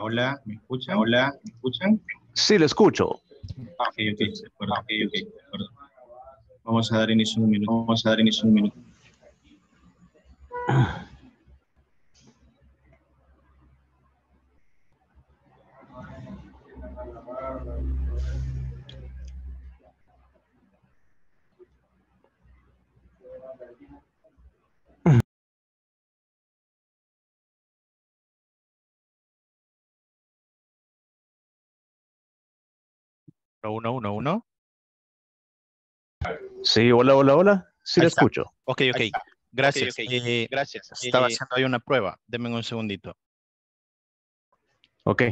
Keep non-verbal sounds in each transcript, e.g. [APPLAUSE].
Hola, ¿me escuchan? Hola, ¿me escuchan? Sí, le escucho. Ah, ok, ok, de acuerdo, ok, ok, de acuerdo. Vamos a dar inicio un minuto, vamos a dar inicio un minuto. Uno, uno, uno. Sí, hola, hola, hola. Sí, está. escucho. Ok, ok. Gracias. Ok, ok. Eh, Gracias. estaba Eh, haciendo ahí una prueba. Denme un segundito. Ok.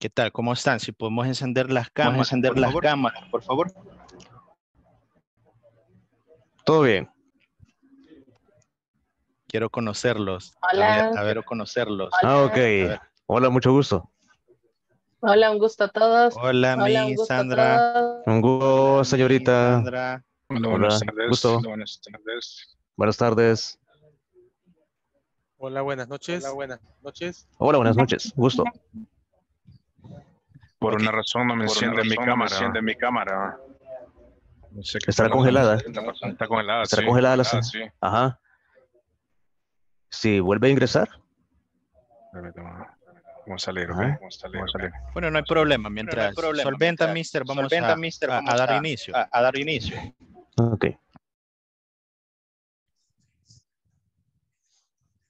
¿Qué tal? ¿Cómo están? Si podemos encender las cámaras, encender por las favor. cámaras, por favor. Todo bien. Quiero conocerlos. Hola. A ver, a ver, conocerlos. Ah, ok. Hola, mucho gusto. Hola, un gusto a todos. Hola, Hola, mi un Sandra. Un gusto, señorita. Sandra. Hola, buenas tardes. Gusto. Hola, buenas tardes. Buenas tardes. Hola, buenas noches. Hola, buenas noches. Hola, buenas noches. Gusto. Por una razón no me enciende mi no me enciende mi cámara. No sé qué Estará está congelada. Está congelada, Estará sí. congelada la señal. sí. Ajá. Si vuelve a ingresar. Vamos a salir, ¿ok? Vamos a a salir. Bueno, no hay problema. Mientras problema. solventa, Mientras mister, vamos solventa, a, mister, a- a vamos dar a- inicio. A, a dar inicio. Ok.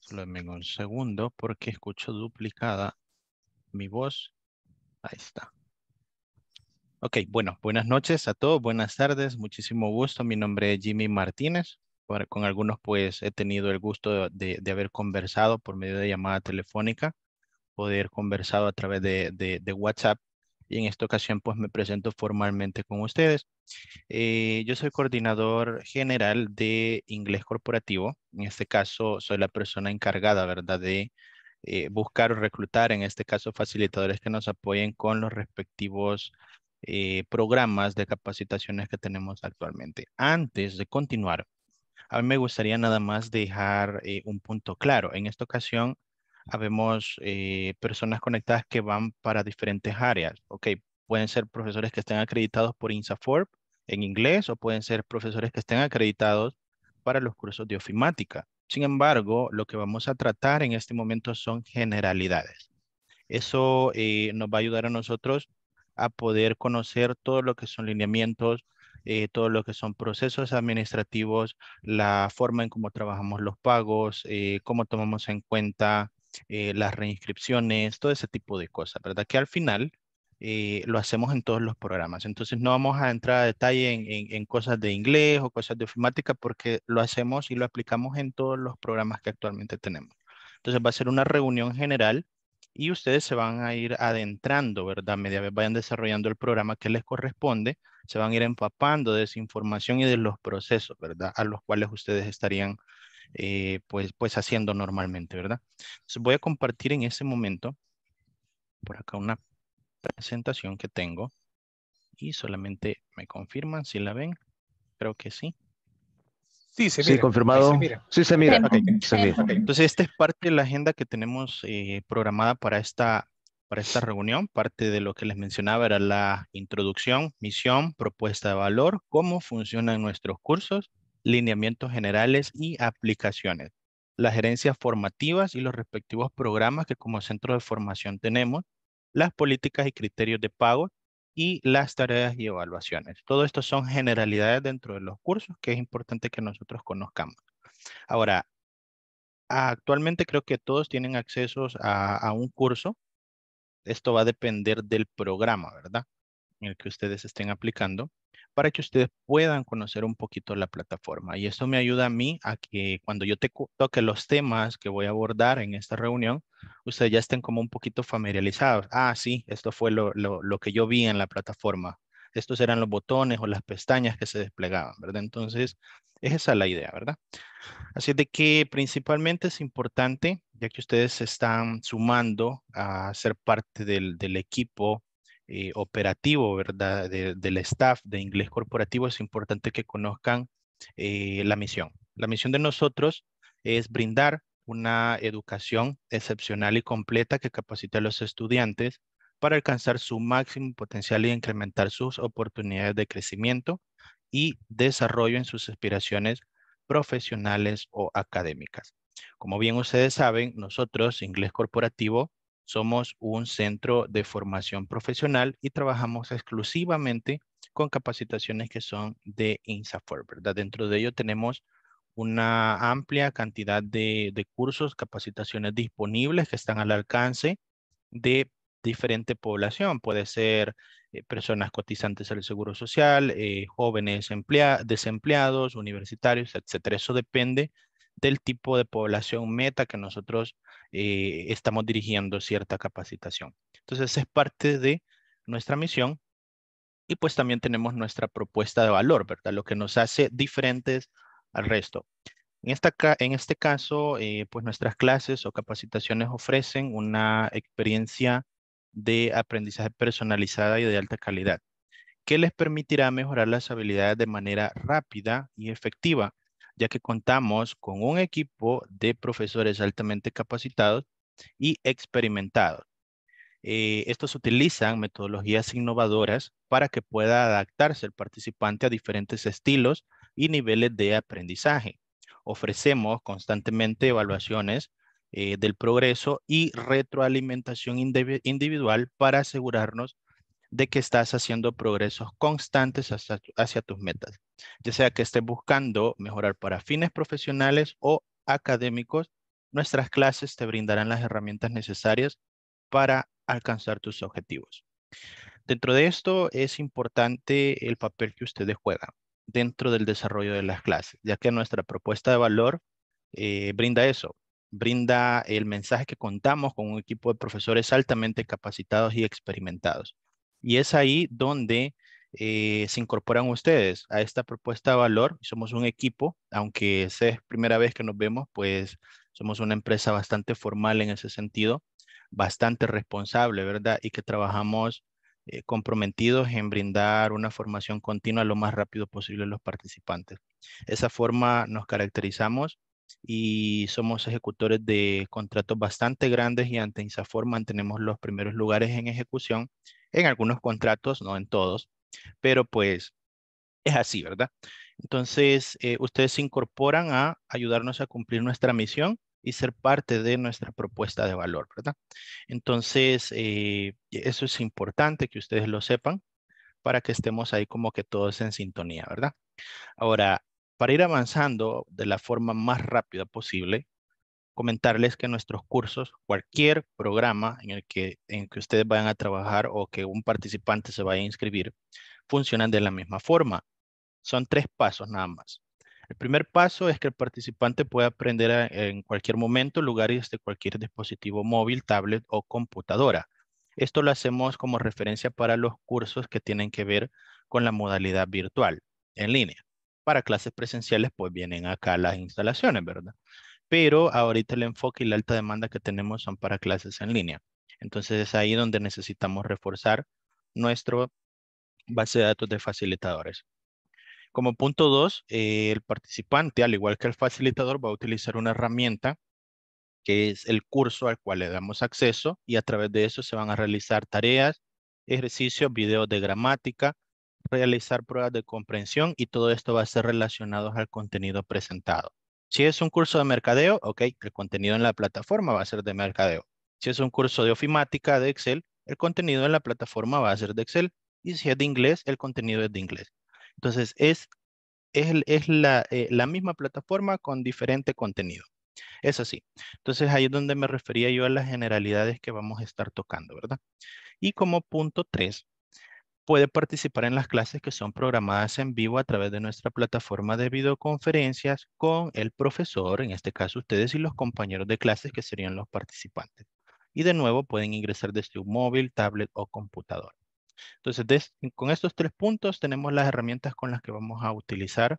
Solo denme un segundo porque escucho duplicada mi voz. Ahí está. Ok, bueno, buenas noches a todos, buenas tardes, muchísimo gusto. Mi nombre es Jimmy Martínez. Con algunos pues he tenido el gusto de, de haber conversado por medio de llamada telefónica, poder conversado a través de, de- de WhatsApp y en esta ocasión pues me presento formalmente con ustedes. Eh, yo soy coordinador general de inglés corporativo. En este caso, soy la persona encargada, ¿verdad?, de eh, buscar o reclutar, en este caso, facilitadores que nos apoyen con los respectivos eh, programas de capacitaciones que tenemos actualmente. Antes de continuar, a mí me gustaría nada más dejar eh, un punto claro. En esta ocasión, habemos eh, personas conectadas que van para diferentes áreas. Ok, pueden ser profesores que estén acreditados por INSAFORP en inglés o pueden ser profesores que estén acreditados para los cursos de ofimática. Sin embargo, lo que vamos a tratar en este momento son generalidades. Eso eh, nos va a ayudar a nosotros a poder conocer todo lo que son lineamientos, eh, todo lo que son procesos administrativos, la forma en cómo trabajamos los pagos, eh, cómo tomamos en cuenta eh, las reinscripciones, todo ese tipo de cosas, ¿verdad? Que al final eh, lo hacemos en todos los programas. Entonces no vamos a entrar a detalle en, en- en cosas de inglés o cosas de ofimática porque lo hacemos y lo aplicamos en todos los programas que actualmente tenemos. Entonces va a ser una reunión general y ustedes se van a ir adentrando, ¿verdad? Media vez vayan desarrollando el programa que les corresponde, se van a ir empapando de esa información y de los procesos, ¿verdad? A los cuales ustedes estarían eh, pues, pues haciendo normalmente, ¿verdad? Entonces voy a compartir en ese momento por acá una presentación que tengo y solamente me confirman si la ven. Creo que sí. Sí, se Sí, mira. confirmado. ahí se mira. Sí, se mira. Ok. Se mira. Entonces, esta es parte de la agenda que tenemos eh, programada para esta, para esta reunión. Parte de lo que les mencionaba era la introducción, misión, propuesta de valor, cómo funcionan nuestros cursos, lineamientos generales y aplicaciones. Las gerencias formativas y los respectivos programas que como centro de formación tenemos, las políticas y criterios de pago y las tareas y evaluaciones. Todo esto son generalidades dentro de los cursos que es importante que nosotros conozcamos. Ahora, Actualmente creo que todos tienen accesos a, a un curso. Esto va a depender del programa, ¿verdad? En el que ustedes estén aplicando para que ustedes puedan conocer un poquito la plataforma. Y eso me ayuda a mí a que cuando yo te toque los temas que voy a abordar en esta reunión, ustedes ya estén como un poquito familiarizados. Ah, sí, esto fue lo, lo, lo que yo vi en la plataforma. Estos eran los botones o las pestañas que se desplegaban, ¿verdad? Entonces, es esa la idea, ¿verdad? Así de que principalmente es importante, ya que ustedes se están sumando a ser parte del, del equipo eh, operativo, ¿verdad? del staff de inglés corporativo, es importante que conozcan eh, la misión. La misión de nosotros es brindar una educación excepcional y completa que capacite a los estudiantes para alcanzar su máximo potencial y incrementar sus oportunidades de crecimiento y desarrollo en sus aspiraciones profesionales o académicas. Como bien ustedes saben, nosotros, Inglés Corporativo, somos un centro de formación profesional y trabajamos exclusivamente con capacitaciones que son de INSAFOR, ¿verdad? Dentro de ello tenemos una amplia cantidad de, cursos, capacitaciones disponibles que están al alcance de diferente población. Puede ser eh, personas cotizantes al Seguro Social, eh, jóvenes desempleados, universitarios, etcétera. Eso depende del tipo de población meta que nosotros eh, estamos dirigiendo cierta capacitación. Entonces, es parte de nuestra misión y pues también tenemos nuestra propuesta de valor, ¿verdad? Lo que nos hace diferentes al resto. En, esta, en este caso, pues nuestras clases o capacitaciones ofrecen una experiencia de aprendizaje personalizada y de alta calidad, que les permitirá mejorar las habilidades de manera rápida y efectiva, ya que contamos con un equipo de profesores altamente capacitados y experimentados. Eh, estos utilizan metodologías innovadoras para que pueda adaptarse el participante a diferentes estilos y niveles de aprendizaje. Ofrecemos constantemente evaluaciones eh, del progreso y retroalimentación individual para asegurarnos de que estás haciendo progresos constantes hacia, hacia tus metas, ya sea que estés buscando mejorar para fines profesionales o académicos, nuestras clases te brindarán las herramientas necesarias para alcanzar tus objetivos. Dentro de esto es importante el papel que ustedes juegan dentro del desarrollo de las clases, ya que nuestra propuesta de valor eh, brinda eso, brinda el mensaje que contamos con un equipo de profesores altamente capacitados y experimentados. Y es ahí donde eh, se incorporan ustedes a esta propuesta de valor. Somos un equipo, aunque sea es primera vez que nos vemos, pues somos una empresa bastante formal en ese sentido, bastante responsable, ¿verdad? Y que trabajamos eh, comprometidos en brindar una formación continua lo más rápido posible a los participantes. Esa forma nos caracterizamos y somos ejecutores de contratos bastante grandes y ante INSAFOR mantenemos los primeros lugares en ejecución en algunos contratos, no en todos, pero pues es así, ¿verdad? Entonces, eh, ustedes se incorporan a ayudarnos a cumplir nuestra misión y ser parte de nuestra propuesta de valor, ¿verdad? Entonces, eh, eso es importante que ustedes lo sepan para que estemos ahí como que todos en sintonía, ¿verdad? Ahora, para ir avanzando de la forma más rápida posible, comentarles que nuestros cursos, cualquier programa en el que, en que ustedes vayan a trabajar o que un participante se vaya a inscribir, funcionan de la misma forma. Son tres pasos nada más. El primer paso es que el participante pueda aprender en cualquier momento, lugar y desde cualquier dispositivo móvil, tablet o computadora. Esto lo hacemos como referencia para los cursos que tienen que ver con la modalidad virtual en línea. Para clases presenciales, pues vienen acá las instalaciones, ¿verdad? Pero ahorita el enfoque y la alta demanda que tenemos son para clases en línea. Entonces es ahí donde necesitamos reforzar nuestro base de datos de facilitadores. Como punto dos, eh, el participante, al igual que el facilitador, va a utilizar una herramienta que es el curso al cual le damos acceso y a través de eso se van a realizar tareas, ejercicios, videos de gramática, realizar pruebas de comprensión y todo esto va a ser relacionado al contenido presentado. Si es un curso de mercadeo, ok, el contenido en la plataforma va a ser de mercadeo. Si es un curso de ofimática de Excel, el contenido en la plataforma va a ser de Excel. Y si es de inglés, el contenido es de inglés. Entonces, es, es, la, eh, la misma plataforma con diferente contenido. Es así. Entonces, ahí es donde me refería yo a las generalidades que vamos a estar tocando, ¿verdad? Y como punto 3, puede participar en las clases que son programadas en vivo a través de nuestra plataforma de videoconferencias con el profesor, en este caso ustedes y los compañeros de clases que serían los participantes. Y de nuevo pueden ingresar desde un móvil, tablet o computador. Entonces, con estos tres puntos tenemos las herramientas con las que vamos a utilizar,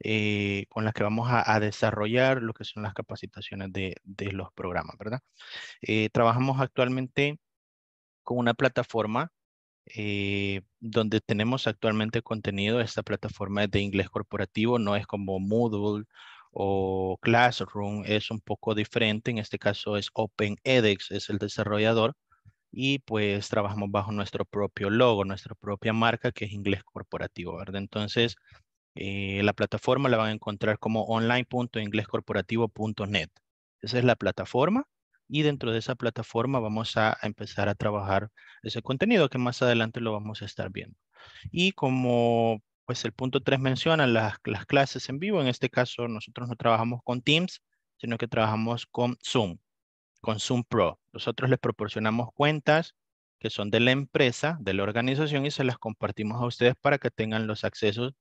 eh, con las que vamos a, desarrollar lo que son las capacitaciones de, los programas, ¿verdad? Eh, trabajamos actualmente con una plataforma eh, donde tenemos actualmente contenido. Esta plataforma de inglés corporativo, no es como Moodle o Classroom, es un poco diferente. En este caso es OpenEdX, es el desarrollador. Y pues trabajamos bajo nuestro propio logo, nuestra propia marca, que es inglés corporativo, ¿verdad? Entonces, eh, la plataforma la van a encontrar como online.inglescorporativo.net. Esa es la plataforma y dentro de esa plataforma vamos a empezar a trabajar ese contenido que más adelante lo vamos a estar viendo. Y como pues el punto 3 menciona las, las clases en vivo, en este caso nosotros no trabajamos con Teams, sino que trabajamos con Zoom, con Zoom Pro. Nosotros les proporcionamos cuentas que son de la empresa, de la organización y se las compartimos a ustedes para que tengan los accesos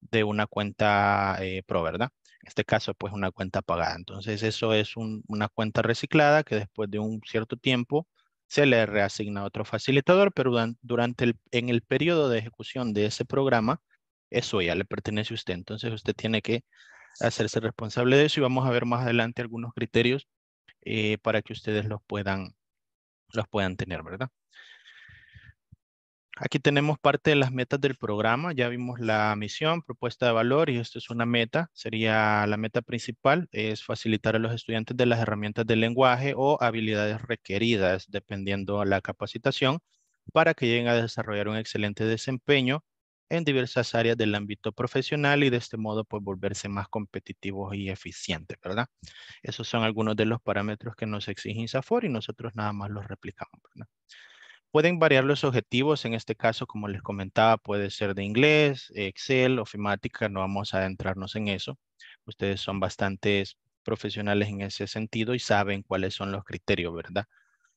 de una cuenta eh, Pro, ¿verdad? En este caso, pues una cuenta pagada. Entonces, eso es una cuenta reciclada que después de un cierto tiempo se le reasigna a otro facilitador, pero durante el, en el periodo de ejecución de ese programa, eso ya le pertenece a usted. Entonces, usted tiene que hacerse responsable de eso y vamos a ver más adelante algunos criterios eh, para que ustedes los puedan, los puedan tener, ¿verdad? Aquí tenemos parte de las metas del programa. Ya vimos la misión, propuesta de valor y esto es una meta. Sería la meta principal, es facilitar a los estudiantes de las herramientas del lenguaje o habilidades requeridas dependiendo la capacitación para que lleguen a desarrollar un excelente desempeño en diversas áreas del ámbito profesional y de este modo pues volverse más competitivos y eficientes, ¿verdad? Esos son algunos de los parámetros que nos exige INSAFOR y nosotros nada más los replicamos, ¿verdad? Pueden variar los objetivos, en este caso, como les comentaba, puede ser de inglés, Excel, ofimática, no vamos a adentrarnos en eso. Ustedes son bastantes profesionales en ese sentido y saben cuáles son los criterios, ¿verdad?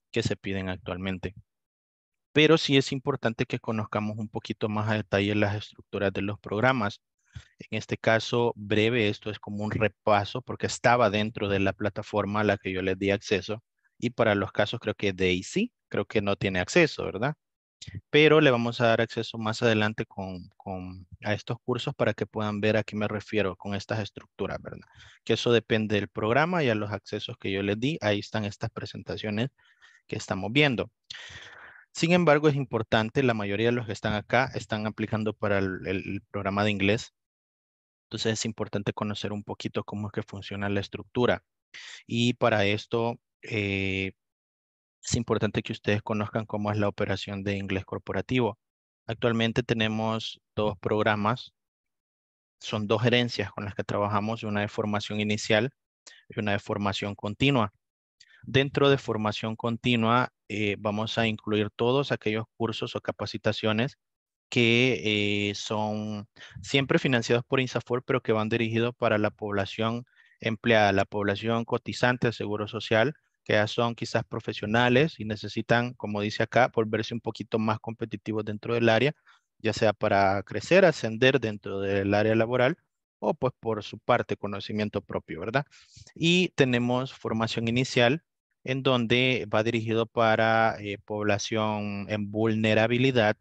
Que se piden actualmente. Pero sí es importante que conozcamos un poquito más a detalle las estructuras de los programas. En este caso, breve, esto es como un repaso porque estaba dentro de la plataforma a la que yo les di acceso. Y para los casos creo que Daisy, creo que no tiene acceso, ¿verdad? Pero le vamos a dar acceso más adelante con, a estos cursos para que puedan ver a qué me refiero con estas estructuras, ¿verdad? Que eso depende del programa y a los accesos que yo les di. Ahí están estas presentaciones que estamos viendo. Sin embargo, es importante, la mayoría de los que están acá están aplicando para el, programa de inglés. Entonces es importante conocer un poquito cómo es que funciona la estructura. Y para esto, eh, es importante que ustedes conozcan cómo es la operación de inglés corporativo. Actualmente tenemos dos programas, son dos gerencias con las que trabajamos, una de formación inicial y una de formación continua. Dentro de formación continua eh, vamos a incluir todos aquellos cursos o capacitaciones que eh, son siempre financiados por INSAFOR, pero que van dirigidos para la población empleada, la población cotizante de Seguro Social, que ya son quizás profesionales y necesitan, como dice acá, volverse un poquito más competitivos dentro del área, ya sea para crecer, ascender dentro del área laboral o pues por su parte conocimiento propio, ¿verdad? Y tenemos formación inicial en donde va dirigido para eh, población en vulnerabilidad,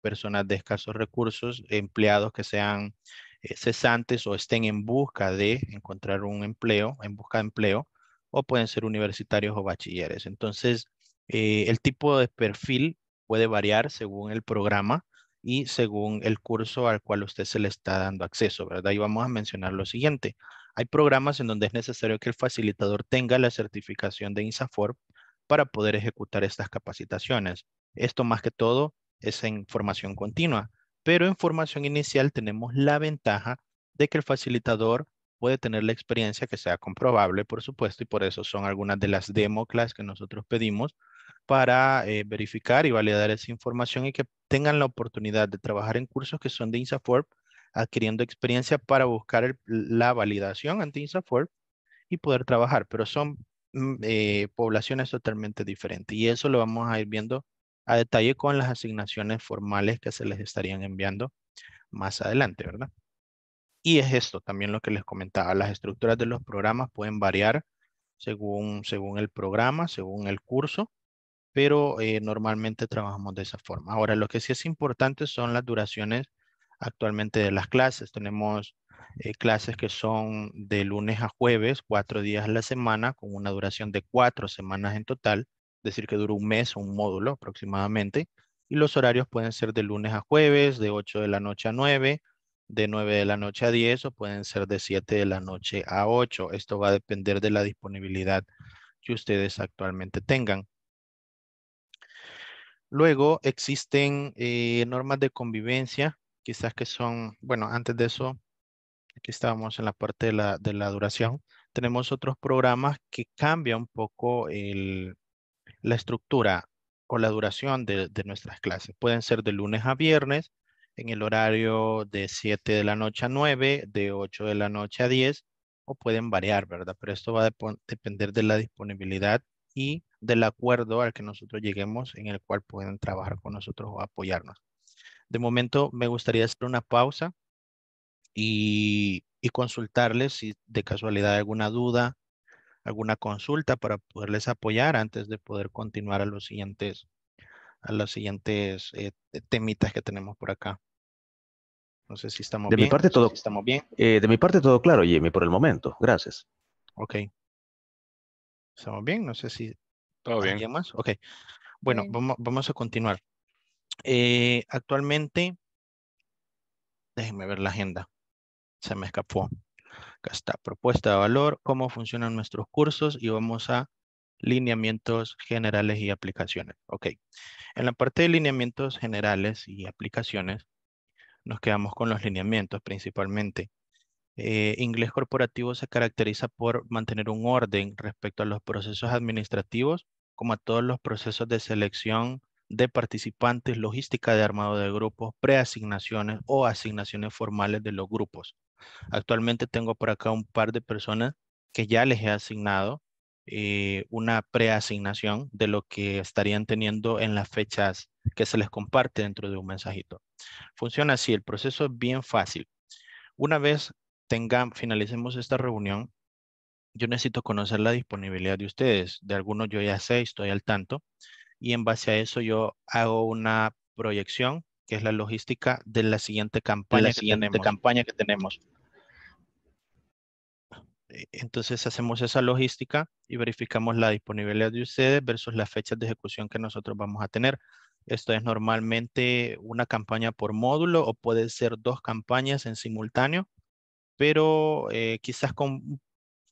personas de escasos recursos, empleados que sean eh, cesantes o estén en busca de encontrar un empleo, en busca de empleo, o pueden ser universitarios o bachilleres. Entonces, eh, el tipo de perfil puede variar según el programa y según el curso al cual usted se le está dando acceso, ¿verdad? Y vamos a mencionar lo siguiente. Hay programas en donde es necesario que el facilitador tenga la certificación de INSAFOR para poder ejecutar estas capacitaciones. Esto más que todo es en formación continua, pero en formación inicial tenemos la ventaja de que el facilitador puede tener la experiencia que sea comprobable, por supuesto, y por eso son algunas de las demo class que nosotros pedimos para eh, verificar y validar esa información y que tengan la oportunidad de trabajar en cursos que son de INSAFORP, adquiriendo experiencia para buscar la validación ante INSAFORP y poder trabajar, pero son mm, eh, poblaciones totalmente diferentes y eso lo vamos a ir viendo a detalle con las asignaciones formales que se les estarían enviando más adelante, ¿verdad? Y es esto también lo que les comentaba. Las estructuras de los programas pueden variar según, según el programa, según el curso, pero eh, normalmente trabajamos de esa forma. Ahora, lo que sí es importante son las duraciones actualmente de las clases. Tenemos eh, clases que son de lunes a jueves, cuatro días a la semana, con una duración de cuatro semanas en total, es decir, que dura un mes o un módulo aproximadamente. Y los horarios pueden ser de lunes a jueves, de 8 de la noche a 9, de 9 de la noche a 10 o pueden ser de 7 de la noche a 8. Esto va a depender de la disponibilidad que ustedes actualmente tengan. Luego existen eh, normas de convivencia, quizás que son, bueno, antes de eso, aquí estábamos en la parte de la, de la duración. Tenemos otros programas que cambian un poco la estructura o la duración de, de nuestras clases. Pueden ser de lunes a viernes, en el horario de 7 de la noche a 9, de 8 de la noche a 10, o pueden variar, ¿verdad? Pero esto va a depender de la disponibilidad y del acuerdo al que nosotros lleguemos en el cual pueden trabajar con nosotros o apoyarnos. De momento me gustaría hacer una pausa y, y consultarles si de casualidad hay alguna duda, alguna consulta para poderles apoyar antes de poder continuar a los siguientes, a los siguientes eh, temitas que tenemos por acá. No sé si estamos De bien. mi parte no sé todo, si estamos bien. eh, de mi parte todo claro, Jimmy, por el momento. Gracias. Ok. ¿Estamos bien? No sé si Todo bien. ¿Alguien más? Ok. Bueno, Bien. vamos, vamos a continuar. Eh, actualmente, déjenme ver la agenda. Se me escapó. Acá está, propuesta de valor, cómo funcionan nuestros cursos y vamos a lineamientos generales y aplicaciones. Ok. En la parte de lineamientos generales y aplicaciones, nos quedamos con los lineamientos principalmente. Eh, inglés corporativo se caracteriza por mantener un orden respecto a los procesos administrativos, como a todos los procesos de selección de participantes, logística de armado de grupos, preasignaciones o asignaciones formales de los grupos. Actualmente tengo por acá un par de personas que ya les he asignado eh, una preasignación de lo que estarían teniendo en las fechas que se les comparte dentro de un mensajito. Funciona así, el proceso es bien fácil. Una vez tengan, finalicemos esta reunión, yo necesito conocer la disponibilidad de ustedes. De algunos yo ya sé, estoy al tanto. Y en base a eso yo hago una proyección, que es la logística de la siguiente campaña, siguiente tenemos. campaña que tenemos. Eh, Entonces hacemos esa logística y verificamos la disponibilidad de ustedes versus las fechas de ejecución que nosotros vamos a tener. Esto es normalmente una campaña por módulo o puede ser dos campañas en simultáneo, pero eh, quizás con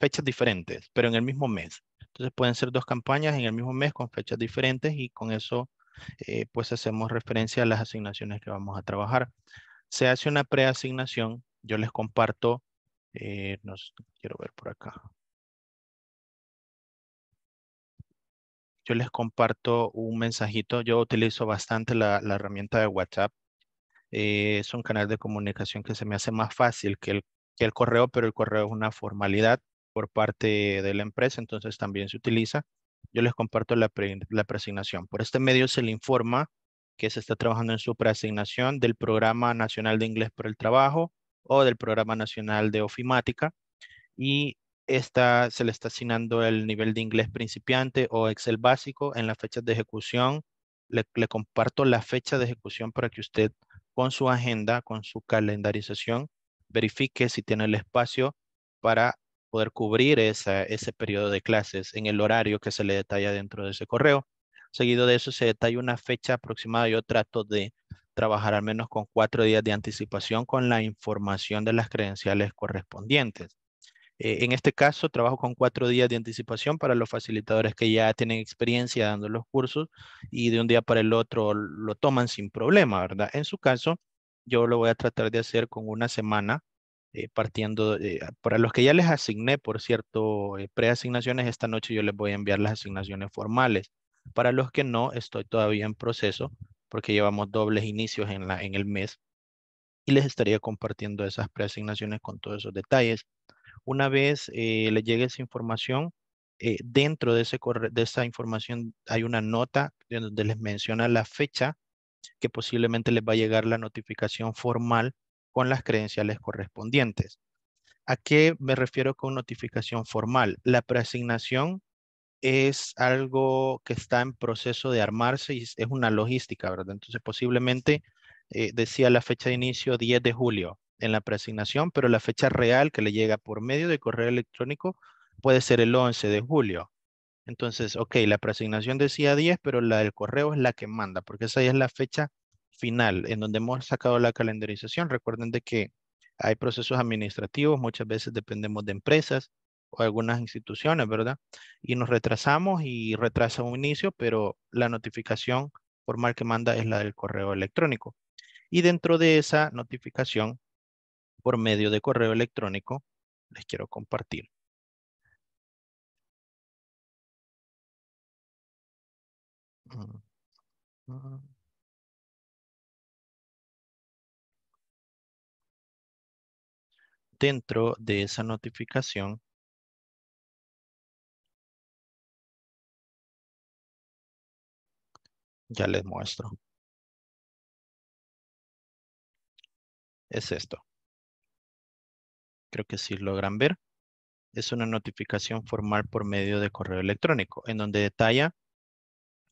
fechas diferentes, pero en el mismo mes. Entonces pueden ser dos campañas en el mismo mes con fechas diferentes y con eso eh, pues hacemos referencia a las asignaciones que vamos a trabajar. Se hace una preasignación, yo les comparto, eh, nos, quiero ver por acá. Yo les comparto un mensajito, yo utilizo bastante la, herramienta de WhatsApp. Eh, es un canal de comunicación que se me hace más fácil que el, que el correo, pero el correo es una formalidad por parte de la empresa, entonces también se utiliza. Yo les comparto la, pre, la preasignación. Por este medio se le informa que se está trabajando en su preasignación del Programa Nacional de Inglés por el Trabajo o del Programa Nacional de Ofimática y esta, se le está asignando el nivel de inglés principiante o Excel básico en las fechas de ejecución. Le, le comparto la fecha de ejecución para que usted con su agenda, con su calendarización, verifique si tiene el espacio para poder cubrir esa, ese periodo de clases en el horario que se le detalla dentro de ese correo. Seguido de eso se detalla una fecha aproximada. Yo trato de trabajar al menos con cuatro días de anticipación con la información de las credenciales correspondientes. Eh, en este caso, trabajo con cuatro días de anticipación para los facilitadores que ya tienen experiencia dando los cursos y de un día para el otro lo toman sin problema, ¿verdad? En su caso, yo lo voy a tratar de hacer con una semana eh, partiendo, eh, para los que ya les asigné, por cierto, preasignaciones, esta noche yo les voy a enviar las asignaciones formales. Para los que no, estoy todavía en proceso porque llevamos dobles inicios en, la, en el mes y les estaría compartiendo esas preasignaciones con todos esos detalles. Una vez eh, le llegue esa información, eh, dentro de, ese de esa información hay una nota donde les menciona la fecha que posiblemente les va a llegar la notificación formal con las credenciales correspondientes. ¿A qué me refiero con notificación formal? La preasignación es algo que está en proceso de armarse y es una logística, ¿verdad? Entonces posiblemente eh, decía la fecha de inicio 10 de julio en la preasignación, pero la fecha real que le llega por medio de correo electrónico puede ser el 11 de julio. Entonces, ok, la preasignación decía 10, pero la del correo es la que manda, porque esa es la fecha final en donde hemos sacado la calendarización. Recuerden de que hay procesos administrativos, muchas veces dependemos de empresas o algunas instituciones, ¿verdad? Y nos retrasamos y retrasa un inicio, pero la notificación formal que manda es la del correo electrónico. Y dentro de esa notificación, por medio de correo electrónico, les quiero compartir. Dentro de esa notificación, ya les muestro. Es esto. Creo que si logran ver. Es una notificación formal por medio de correo electrónico, en donde detalla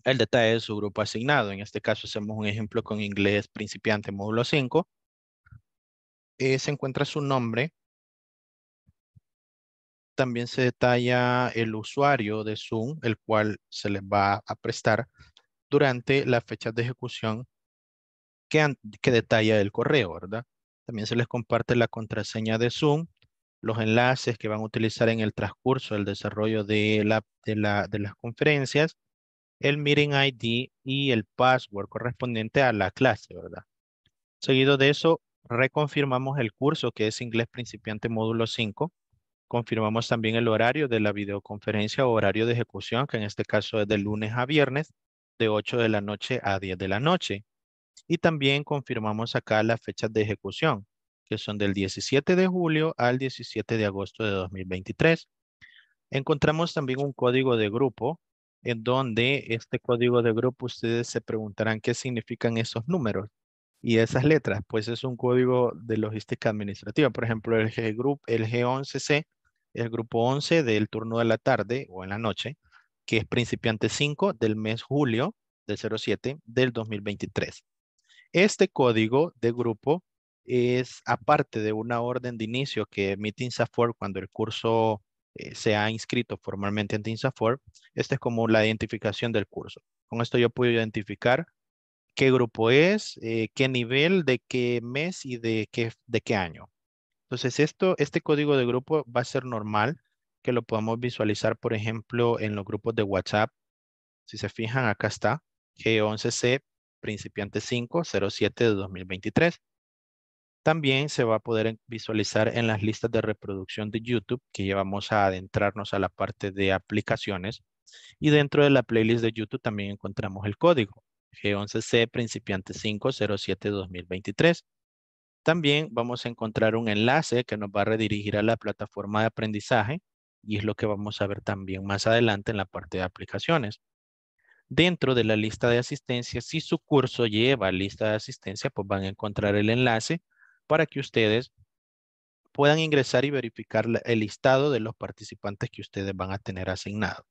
el detalle de su grupo asignado. En este caso hacemos un ejemplo con inglés principiante módulo 5. Eh, se encuentra su nombre. También se detalla el usuario de Zoom, el cual se les va a prestar durante la fecha de ejecución que, detalla el correo, ¿verdad? También se les comparte la contraseña de Zoom, los enlaces que van a utilizar en el transcurso del desarrollo de, de las conferencias, el meeting ID y el password correspondiente a la clase, ¿verdad? Seguido de eso, reconfirmamos el curso que es Inglés Principiante Módulo 5. Confirmamos también el horario de la videoconferencia o horario de ejecución, que en este caso es de lunes a viernes, de 8 de la noche a 10 de la noche. Y también confirmamos acá las fechas de ejecución, que son del 17 de julio al 17 de agosto de 2023. Encontramos también un código de grupo en donde este código de grupo ustedes se preguntarán qué significan esos números y esas letras. Pues es un código de logística administrativa. Por ejemplo, el, G el G11C, el grupo 11 del turno de la tarde o en la noche, que es principiante 5 del mes julio de 07 del 2023. Este código de grupo es aparte de una orden de inicio que emite INSAFOR cuando el curso eh, se ha inscrito formalmente en INSAFOR. Este es como la identificación del curso. Con esto yo puedo identificar qué grupo es, eh, qué nivel, de qué mes y de qué, de qué año. Entonces, esto, este código de grupo va a ser normal que lo podamos visualizar, por ejemplo, en los grupos de WhatsApp. Si se fijan, acá está, G11C principiante 5, 07 de 2023. También se va a poder visualizar en las listas de reproducción de YouTube, que ya vamos a adentrarnos a la parte de aplicaciones. Y dentro de la playlist de YouTube también encontramos el código G11C principiante 5, 07 2023. También vamos a encontrar un enlace que nos va a redirigir a la plataforma de aprendizaje y es lo que vamos a ver también más adelante en la parte de aplicaciones. Dentro de la lista de asistencia, si su curso lleva lista de asistencia, pues van a encontrar el enlace para que ustedes puedan ingresar y verificar el listado de los participantes que ustedes van a tener asignado.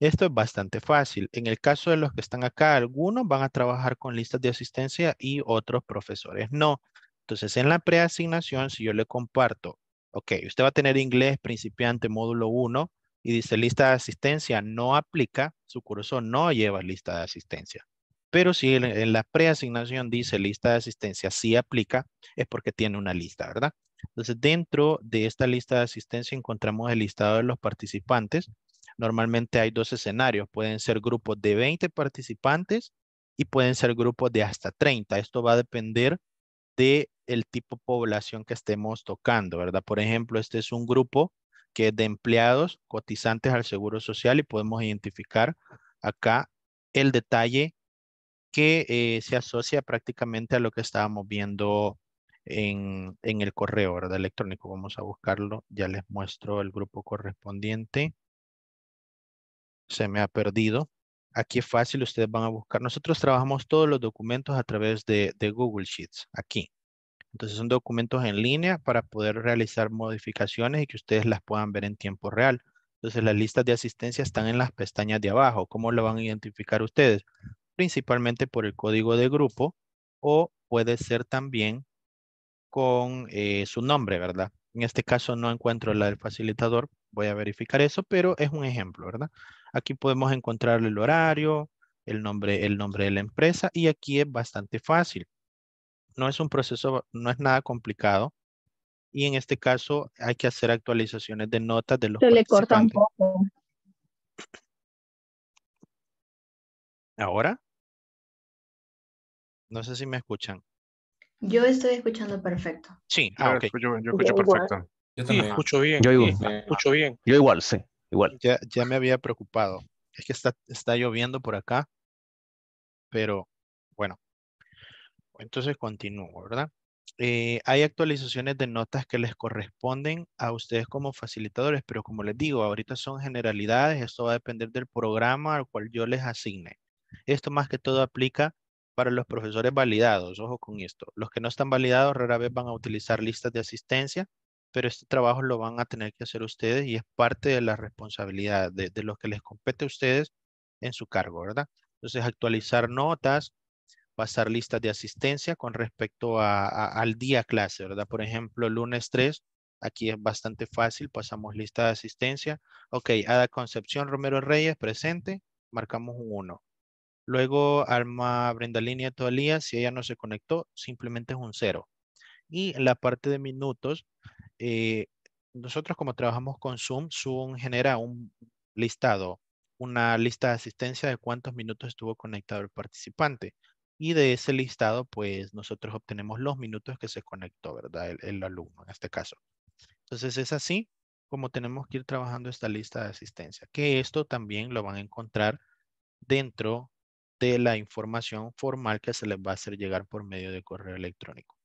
Esto es bastante fácil. En el caso de los que están acá, algunos van a trabajar con listas de asistencia y otros profesores no. Entonces, en la preasignación, si yo le comparto, ok, usted va a tener inglés principiante módulo 1, y dice lista de asistencia no aplica, su curso no lleva lista de asistencia. Pero si en, la preasignación dice lista de asistencia sí aplica, es porque tiene una lista, ¿verdad? Entonces, dentro de esta lista de asistencia encontramos el listado de los participantes. Normalmente hay dos escenarios. Pueden ser grupos de 20 participantes y pueden ser grupos de hasta 30. Esto va a depender de el tipo de población que estemos tocando, ¿verdad? Por ejemplo, este es un grupo que es de empleados cotizantes al Seguro Social y podemos identificar acá el detalle que eh, se asocia prácticamente a lo que estábamos viendo en, en el correo ¿verdad? electrónico. Vamos a buscarlo. Ya les muestro el grupo correspondiente. Se me ha perdido. Aquí es fácil, ustedes van a buscar. Nosotros trabajamos todos los documentos a través de, de Google Sheets, aquí. Entonces son documentos en línea para poder realizar modificaciones y que ustedes las puedan ver en tiempo real. Entonces las listas de asistencia están en las pestañas de abajo. ¿Cómo lo van a identificar ustedes? Principalmente por el código de grupo o puede ser también con eh, su nombre, ¿verdad? En este caso no encuentro la del facilitador, voy a verificar eso, pero es un ejemplo, ¿verdad? Aquí podemos encontrar el horario, el nombre, el nombre de la empresa y aquí es bastante fácil. No es un proceso, no es nada complicado. Y en este caso hay que hacer actualizaciones de notas de los Se le corta un poco. ¿Ahora? No sé si me escuchan. Yo estoy escuchando perfecto. Sí, Yo ah, yo Yo escucho igual. perfecto. Sí, Yo también. escucho bien. Yo sí, igual. escucho bien. Yo igual, sí, igual. Ya, ya me había preocupado. Es que está, está lloviendo por acá. Pero. Entonces continúo, ¿verdad? Eh, hay actualizaciones de notas que les corresponden a ustedes como facilitadores, pero como les digo, ahorita son generalidades. Esto va a depender del programa al cual yo les asigne. Esto más que todo aplica para los profesores validados. Ojo con esto. Los que no están validados rara vez van a utilizar listas de asistencia pero este trabajo lo van a tener que hacer ustedes y es parte de la responsabilidad de, de lo que les compete a ustedes en su cargo, ¿verdad? Entonces, actualizar notas, pasar listas de asistencia con respecto a, a- al día clase, ¿verdad? Por ejemplo, lunes 3, aquí es bastante fácil, pasamos lista de asistencia. Ok, Ada Concepción Romero Reyes, presente, marcamos un 1. Luego, Alma Brenda Línea Toalía, si ella no se conectó, simplemente es un 0. Y en la parte de minutos, eh, nosotros como trabajamos con Zoom, Zoom genera un listado, una lista de asistencia de cuántos minutos estuvo conectado el participante. Y de ese listado, pues nosotros obtenemos los minutos que se conectó, ¿verdad? El, el alumno en este caso. Entonces es así como tenemos que ir trabajando esta lista de asistencia, que esto también lo van a encontrar dentro de la información formal que se les va a hacer llegar por medio de correo electrónico.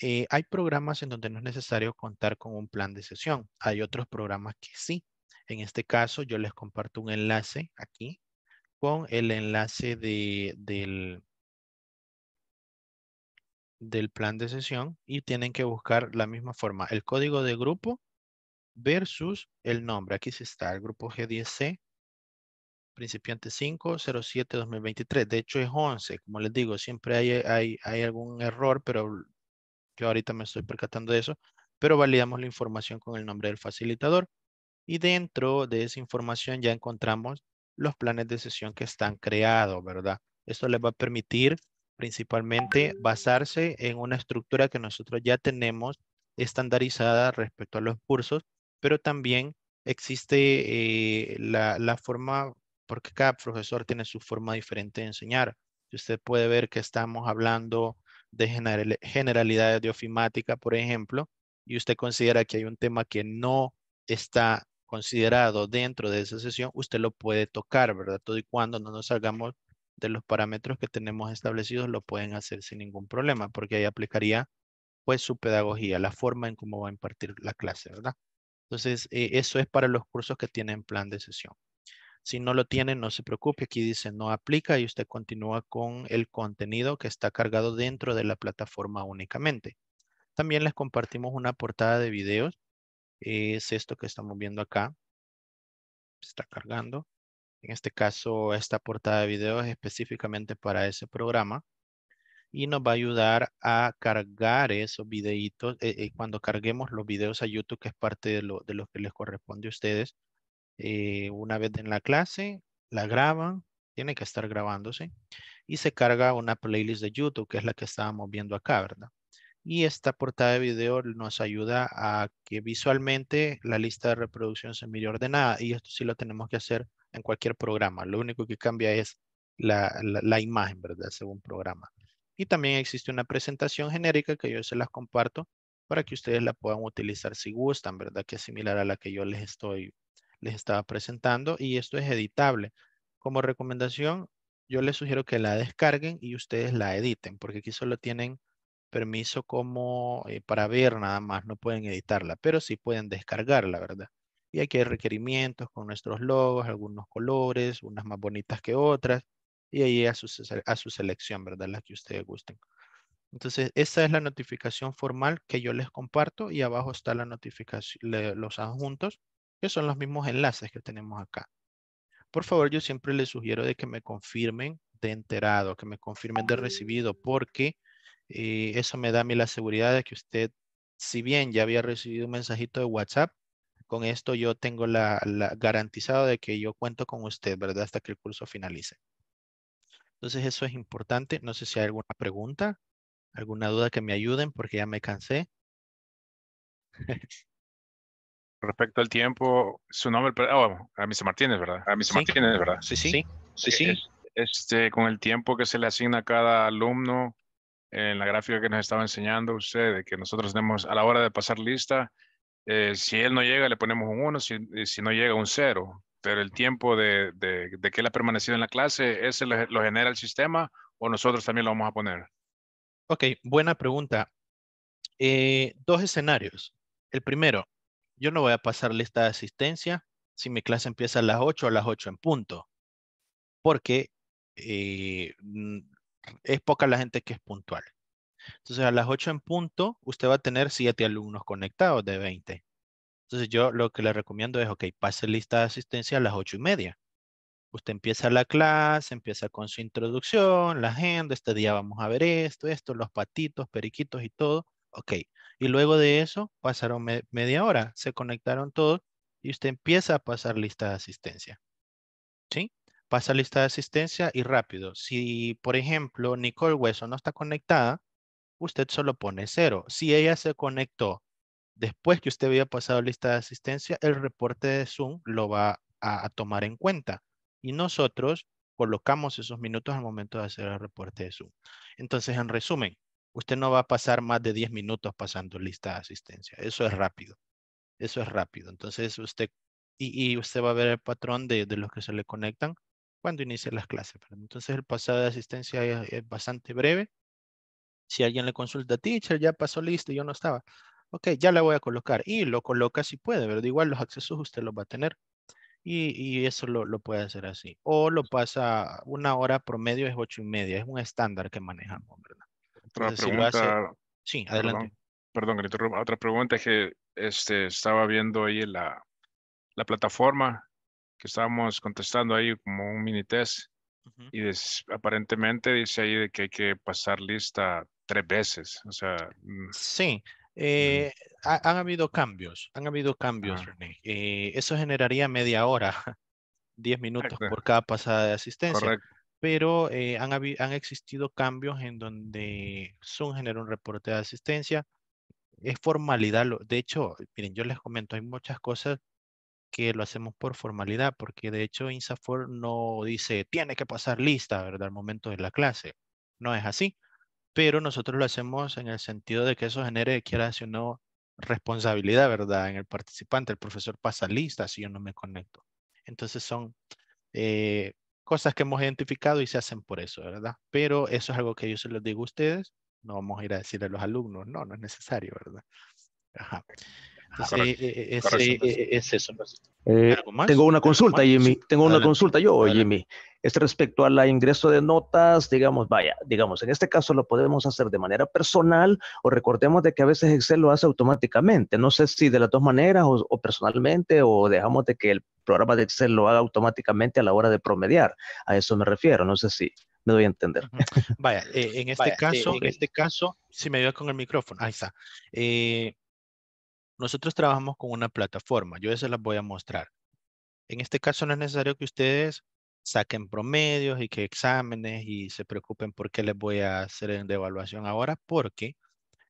Eh, hay programas en donde no es necesario contar con un plan de sesión. Hay otros programas que sí. En este caso, yo les comparto un enlace aquí con el enlace de, del, del plan de sesión y tienen que buscar la misma forma, el código de grupo versus el nombre. Aquí sí está, el grupo G10C, principiante 5, 07, 2023. De hecho es 11, como les digo, siempre hay, hay, hay algún error, pero yo ahorita me estoy percatando de eso, pero validamos la información con el nombre del facilitador y dentro de esa información ya encontramos los planes de sesión que están creados, ¿verdad? Esto les va a permitir principalmente basarse en una estructura que nosotros ya tenemos estandarizada respecto a los cursos, pero también existe eh, la, forma, porque cada profesor tiene su forma diferente de enseñar. Usted puede ver que estamos hablando de general- generalidades de ofimática, por ejemplo, y usted considera que hay un tema que no está considerado dentro de esa sesión, usted lo puede tocar, ¿verdad? Todo y cuando no nos salgamos de los parámetros que tenemos establecidos, lo pueden hacer sin ningún problema, porque ahí aplicaría pues su pedagogía, la forma en cómo va a impartir la clase, ¿verdad? Entonces, eh, eso es para los cursos que tienen plan de sesión. Si no lo tienen, no se preocupe. Aquí dice no aplica y usted continúa con el contenido que está cargado dentro de la plataforma únicamente. También les compartimos una portada de videos. Es esto que estamos viendo acá. Está cargando. En este caso, esta portada de videos es específicamente para ese programa y nos va a ayudar a cargar esos videitos. eh, eh, cuando carguemos los videos a YouTube, que es parte de lo, de lo que les corresponde a ustedes, eh, una vez en la clase, la graban, tiene que estar grabándose y se carga una playlist de YouTube, que es la que estábamos viendo acá, ¿verdad? Y esta portada de video nos ayuda a que visualmente la lista de reproducción se mire ordenada y esto sí lo tenemos que hacer en cualquier programa. Lo único que cambia es la, la, imagen, ¿verdad? Según programa. Y también existe una presentación genérica que yo se las comparto para que ustedes la puedan utilizar si gustan, ¿verdad? Que es similar a la que yo les estoy les estaba presentando y esto es editable. Como recomendación, yo les sugiero que la descarguen y ustedes la editen, porque aquí solo tienen permiso como eh, para ver nada más, no pueden editarla, pero sí pueden descargarla, ¿verdad? Y aquí hay requerimientos con nuestros logos, algunos colores, unas más bonitas que otras, y ahí a su, a su selección, ¿verdad? Las que ustedes gusten. Entonces, esa es la notificación formal que yo les comparto y abajo está la notificación, los adjuntos que son los mismos enlaces que tenemos acá. Por favor, yo siempre les sugiero de que me confirmen de enterado, que me confirmen de recibido, porque eh, eso me da a mí la seguridad de que usted, si bien ya había recibido un mensajito de WhatsApp, con esto yo tengo la, la garantizado de que yo cuento con usted, ¿verdad? Hasta que el curso finalice. Entonces eso es importante. No sé si hay alguna pregunta, alguna duda que me ayuden porque ya me cansé. [LAUGHS] Respecto al tiempo, su nombre, oh, a Mr. Martínez, ¿verdad? A Mr. Sí. Martínez, ¿verdad? Sí, sí. Sí, sí. Este, con el tiempo que se le asigna a cada alumno, en la gráfica que nos estaba enseñando usted, de que nosotros tenemos a la hora de pasar lista, eh, si él no llega, le ponemos un 1, si, si no llega, un 0. Pero el tiempo de, de, que él ha permanecido en la clase, ¿ese lo, genera el sistema o nosotros también lo vamos a poner? Ok, buena pregunta. Eh, dos escenarios. El primero, yo no voy a pasar lista de asistencia si mi clase empieza a las 8 a las 8 en punto, porque eh, es poca la gente que es puntual. Entonces, a las 8 en punto, usted va a tener 7 alumnos conectados de 20. Entonces, yo lo que le recomiendo es, ok, pase lista de asistencia a las 8 y media. Usted empieza la clase, empieza con su introducción, la agenda, este día vamos a ver esto, esto, los patitos, periquitos y todo. Ok, y luego de eso pasaron me- media hora, se conectaron todos y usted empieza a pasar lista de asistencia. ¿Sí? Pasa lista de asistencia y rápido. Si, por ejemplo, Nicole Hueso no está conectada, usted solo pone cero. Si ella se conectó después que usted había pasado lista de asistencia, el reporte de Zoom lo va a, tomar en cuenta. Y nosotros colocamos esos minutos al momento de hacer el reporte de Zoom. Entonces, en resumen, usted no va a pasar más de 10 minutos pasando lista de asistencia. Eso es rápido. Eso es rápido. Entonces, usted, y, usted va a ver el patrón de, de los que se le conectan cuando inicie las clases. Entonces, el pasado de asistencia es, es bastante breve. Si alguien le consulta, teacher, ya pasó lista y yo no estaba. Ok, ya la voy a colocar. Y lo coloca si puede, ¿verdad? Igual los accesos usted los va a tener. Y, y eso lo, lo puede hacer así. O lo pasa una hora promedio es ocho y media. Es un estándar que manejamos, ¿verdad? Otra Entonces, si hace- pregunta, Sí, perdón, adelante. perdón interrumpa. Otra pregunta es que este, estaba viendo ahí la, la plataforma que estábamos contestando ahí como un mini test Ujú. y des- aparentemente dice ahí de que hay que pasar lista tres veces. O sea, mm, Sí, eh, ha- han habido cambios, han habido cambios, Ah. René. Eh, eso generaría media hora, [LAUGHS] 10 minutos Correcto. por cada pasada de asistencia. correcto. pero eh, han, han existido cambios en donde Zoom genera un reporte de asistencia. Es formalidad. lo- de hecho, miren, yo les comento, hay muchas cosas que lo hacemos por formalidad, porque de hecho INSAFOR no dice, tiene que pasar lista, ¿verdad? Al momento de la clase. No es así, pero nosotros lo hacemos en el sentido de que eso genere, quiera o no, responsabilidad, ¿verdad? En el participante. El profesor pasa lista si yo no me conecto. Entonces son eh, cosas que hemos identificado y se hacen por eso, ¿verdad? Pero eso es algo que yo se los digo a ustedes. No vamos a ir a decirle a los alumnos, no, no es necesario, ¿verdad? Ajá. Entonces, Correcto, eh, eh, es, correcto. eh, eh, es eso. ¿no? Eh, ¿Algo más? tengo una ¿Algo consulta, más? Jimmy. Tengo una consulta yo, Adelante. Jimmy. Es respecto al ingreso de notas, digamos, vaya, digamos, en este caso lo podemos hacer de manera personal o recordemos de que a veces Excel lo hace automáticamente. No sé si de las dos maneras o, o personalmente o dejamos de que el programa de Excel lo haga automáticamente a la hora de promediar. A eso me refiero. No sé si me doy a entender. Vaya, eh, en este Vaya, caso, en en este caso, si me ayuda con el micrófono, ahí está. Eh, nosotros trabajamos con una plataforma, yo se las voy a mostrar. En este caso no es necesario que ustedes saquen promedios y que exámenes y se preocupen por qué les voy a hacer en de evaluación ahora, porque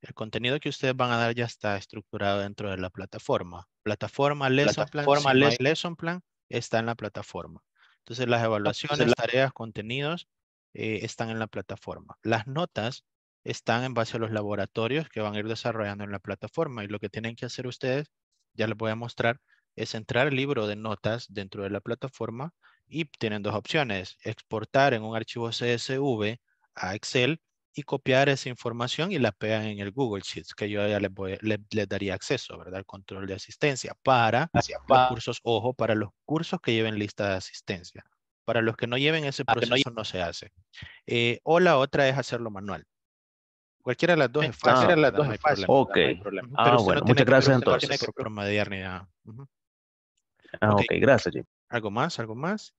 el contenido que ustedes van a dar ya está estructurado dentro de la plataforma. Plataforma, lesson plan, Plataforma, si lesson- plan, está en la plataforma. Entonces las evaluaciones, tareas, contenidos eh, están en la plataforma. Las notas están en base a los laboratorios que van a ir desarrollando en la plataforma y lo que tienen que hacer ustedes, ya les voy a mostrar, es entrar al libro de notas dentro de la plataforma y tienen dos opciones, exportar en un archivo CSV a Excel y copiar esa información y la pegan en el Google Sheets, que yo ya les, voy- le- les daría acceso, ¿verdad? El control de asistencia para los cursos, ojo, para los cursos que lleven lista de asistencia. Para los que no lleven ese Ah, no proceso no, se hace. Eh, o la otra es hacerlo manual. Cualquiera de las dos es fácil. Cualquiera de las dos no es fácil, problema. Ok. no hay problema. Ah, bueno, no tiene muchas que gracias, entonces. por promediar ni nada. Ujú. Ah, Ok. gracias, Jimmy. ¿Algo más? ¿Algo más?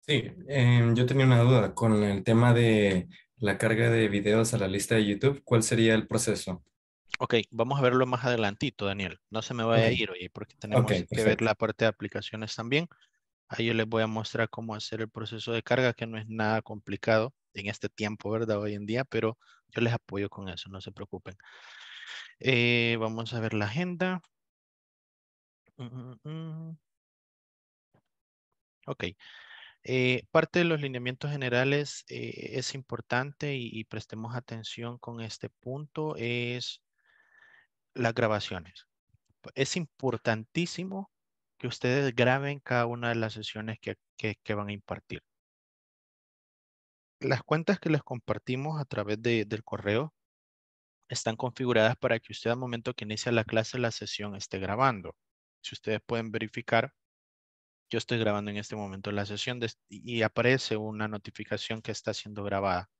Sí, em, yo tenía una duda con el tema de la carga de videos a la lista de YouTube. ¿Cuál sería el proceso? Ok, vamos a verlo más adelantito, Daniel. No se me vaya a ir, oye, porque tenemos que ver la parte de aplicaciones también. Ahí yo les voy a mostrar cómo hacer el proceso de carga, que no es nada complicado en este tiempo, ¿verdad? Hoy en día, pero yo les apoyo con eso, no se preocupen. Eh, vamos a ver la agenda. Mm, mm, mm. Ok. Eh, parte de los lineamientos generales eh, es importante y, prestemos atención con este punto, es las grabaciones. Es importantísimo que ustedes graben cada una de las sesiones que, que- que van a impartir. Las cuentas que les compartimos a través de- del correo están configuradas para que usted al momento que inicia la clase, la sesión esté grabando. Si ustedes pueden verificar, yo estoy grabando en este momento la sesión y aparece una notificación que está siendo grabada.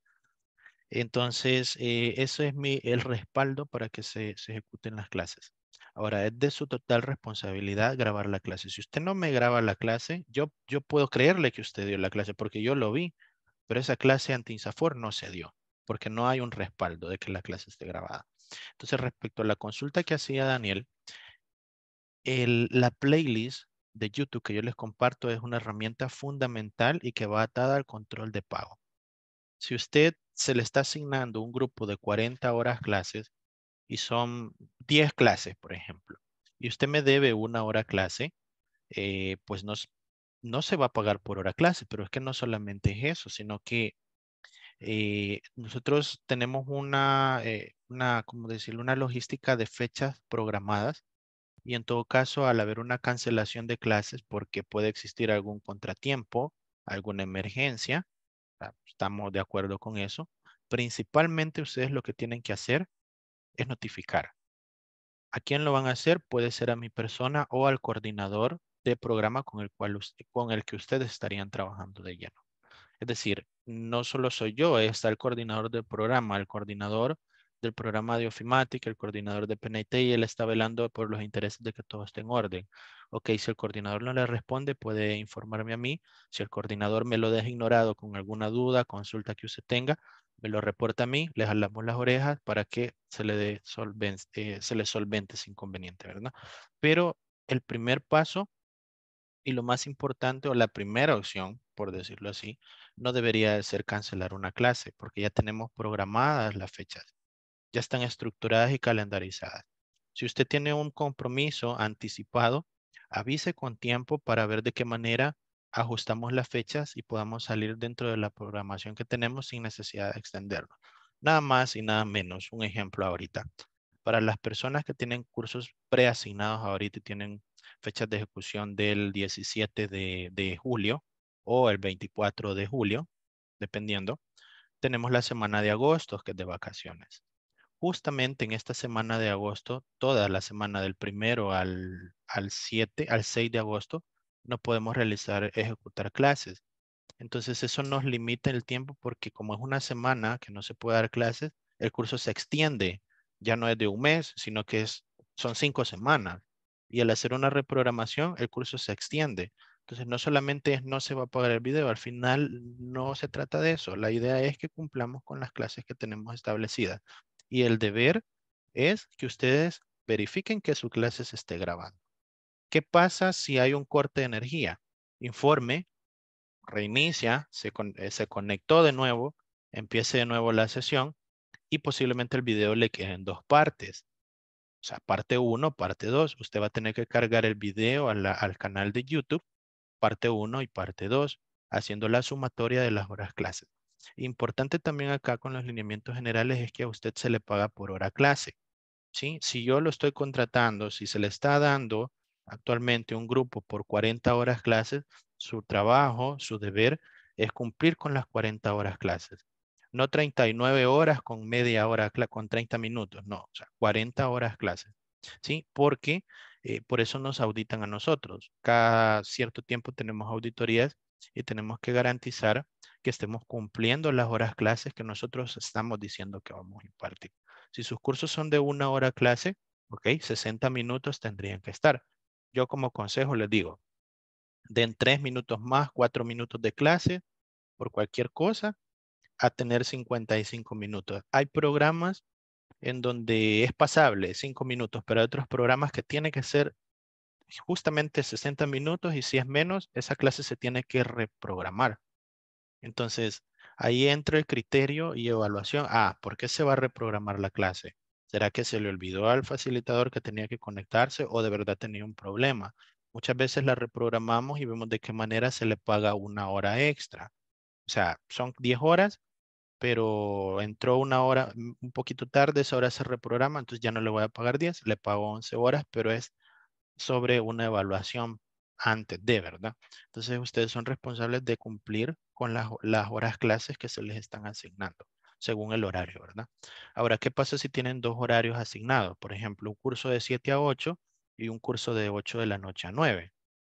Entonces, eh, eso es mi, el respaldo para que se, se ejecuten las clases. Ahora, es de su total responsabilidad grabar la clase. Si usted no me graba la clase, yo, puedo creerle que usted dio la clase porque yo lo vi, pero esa clase anti-Insafor no se dio porque no hay un respaldo de que la clase esté grabada. Entonces, respecto a la consulta que hacía Daniel, el, la playlist de YouTube que yo les comparto es una herramienta fundamental y que va atada al control de pago. Si usted se le está asignando un grupo de 40 horas clases y son 10 clases, por ejemplo, y usted me debe una hora clase, eh, pues no, no se va a pagar por hora clase, pero es que no solamente es eso, sino que eh, nosotros tenemos una, eh, una. Una logística de fechas programadas y en todo caso, al haber una cancelación de clases porque puede existir algún contratiempo, alguna emergencia, ah, estamos de acuerdo con eso. Principalmente ustedes lo que tienen que hacer es notificar. ¿A quién lo van a hacer? Puede ser a mi persona o al coordinador de programa con el, cual usted- con el que ustedes estarían trabajando de lleno. Es decir, no solo soy yo, está el coordinador del programa, el coordinador del programa de Ofimatic, el coordinador de PNT y él está velando por los intereses de que todo esté en orden. Ok, si el coordinador no le responde, puede informarme a mí. Si el coordinador me lo deja ignorado con alguna duda, consulta que usted tenga, me lo reporta a mí, le jalamos las orejas para que se le, dé solven- eh, se le solvente ese inconveniente, ¿verdad? Pero el primer paso y lo más importante o la primera opción, por decirlo así, no debería de ser cancelar una clase porque ya tenemos programadas las fechas, ya están estructuradas y calendarizadas. Si usted tiene un compromiso anticipado, avise con tiempo para ver de qué manera ajustamos las fechas y podamos salir dentro de la programación que tenemos sin necesidad de extenderlo. Nada más y nada menos. Un ejemplo ahorita. Para las personas que tienen cursos preasignados ahorita y tienen fechas de ejecución del 17 de, julio o el 24 de julio, dependiendo, tenemos la semana de agosto, que es de vacaciones. Justamente en esta semana de agosto, toda la semana del primero al, al 7, al 6 de agosto, no podemos realizar, ejecutar clases. Entonces eso nos limita el tiempo porque como es una semana que no se puede dar clases, el curso se extiende. Ya no es de un mes, sino que es, son cinco semanas. Y al hacer una reprogramación, el curso se extiende. Entonces no solamente no se va a pagar el video, al final no se trata de eso. La idea es que cumplamos con las clases que tenemos establecidas. Y el deber es que ustedes verifiquen que su clase se esté grabando. ¿Qué pasa si hay un corte de energía? Informe, reinicia, se, eh, conectó de nuevo, empiece de nuevo la sesión y posiblemente el video le quede en dos partes. O sea, parte 1, parte 2. Usted va a tener que cargar el video al canal de YouTube, parte 1 y parte 2, haciendo la sumatoria de las horas clases. Importante también acá con los lineamientos generales es que a usted se le paga por hora clase. ¿sí? Si yo lo estoy contratando, si se le está dando actualmente un grupo por 40 horas clases, su trabajo, su deber es cumplir con las 40 horas clases. No 39 horas con media hora, con 30 minutos, no, o sea, 40 horas clases. ¿Sí? Porque eh, por eso nos auditan a nosotros. Cada cierto tiempo tenemos auditorías y tenemos que garantizar que estemos cumpliendo las horas clases que nosotros estamos diciendo que vamos a impartir. Si sus cursos son de una hora clase, ok, 60 minutos tendrían que estar. Yo como consejo les digo, den tres minutos más, cuatro minutos de clase por cualquier cosa, a tener 55 minutos. Hay programas en donde es pasable, cinco minutos, pero hay otros programas que tiene que ser justamente 60 minutos y si es menos, esa clase se tiene que reprogramar. Entonces, ahí entra el criterio y evaluación. Ah, ¿por qué se va a reprogramar la clase? ¿Será que se le olvidó al facilitador que tenía que conectarse o de verdad tenía un problema? Muchas veces la reprogramamos y vemos de qué manera se le paga una hora extra. O sea, son 10 horas, pero entró una hora un poquito tarde, esa hora se reprograma, entonces ya no le voy a pagar 10, le pago 11 horas, pero es sobre una evaluación antes de, ¿verdad? Entonces ustedes son responsables de cumplir con las, las horas clases que se les están asignando según el horario, ¿verdad? Ahora, ¿qué pasa si tienen dos horarios asignados? Por ejemplo, un curso de 7 a 8 y un curso de 8 de la noche a 9.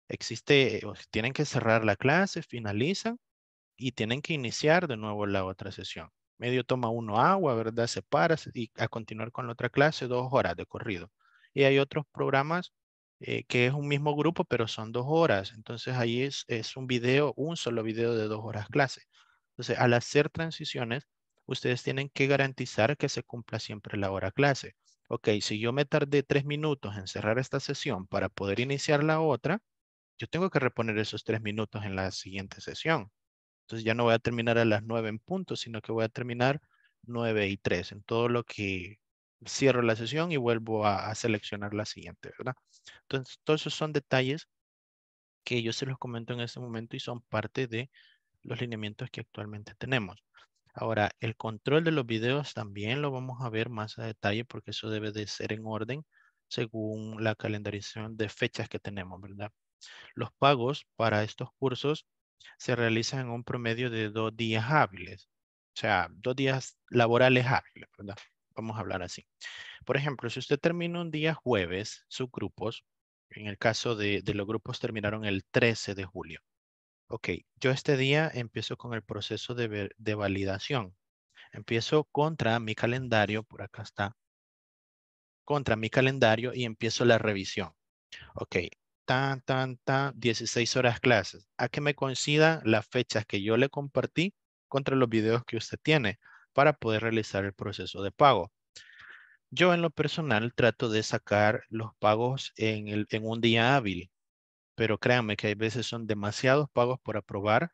Existe, tienen que cerrar la clase, finalizan y tienen que iniciar de nuevo la otra sesión. Medio toma uno agua, ¿verdad? Se para y a continuar con la otra clase dos horas de corrido. Y hay otros programas eh, que es un mismo grupo, pero son dos horas. Entonces ahí es, es un video, un solo video de dos horas clase. Entonces al hacer transiciones, ustedes tienen que garantizar que se cumpla siempre la hora clase. Ok, si yo me tardé tres minutos en cerrar esta sesión para poder iniciar la otra, yo tengo que reponer esos tres minutos en la siguiente sesión. Entonces ya no voy a terminar a las nueve en punto, sino que voy a terminar nueve y tres en todo lo que cierro la sesión y vuelvo a, seleccionar la siguiente, ¿verdad? Entonces, todos esos son detalles que yo se los comento en este momento y son parte de los lineamientos que actualmente tenemos. Ahora, el control de los videos también lo vamos a ver más a detalle porque eso debe de ser en orden según la calendarización de fechas que tenemos, ¿verdad? Los pagos para estos cursos se realizan en un promedio de dos días hábiles, o sea, dos días laborales hábiles, ¿verdad? Vamos a hablar así. Por ejemplo, si usted termina un día jueves, sus grupos, en el caso de, los grupos terminaron el 13 de julio. Ok, yo este día empiezo con el proceso de, de validación. Empiezo contra mi calendario, por acá está, contra mi calendario y empiezo la revisión. Ok, tan, tan, tan, 16 horas clases. A que me coincida las fechas que yo le compartí contra los videos que usted tiene para poder realizar el proceso de pago. Yo en lo personal trato de sacar los pagos en, un día hábil, pero créanme que hay veces son demasiados pagos por aprobar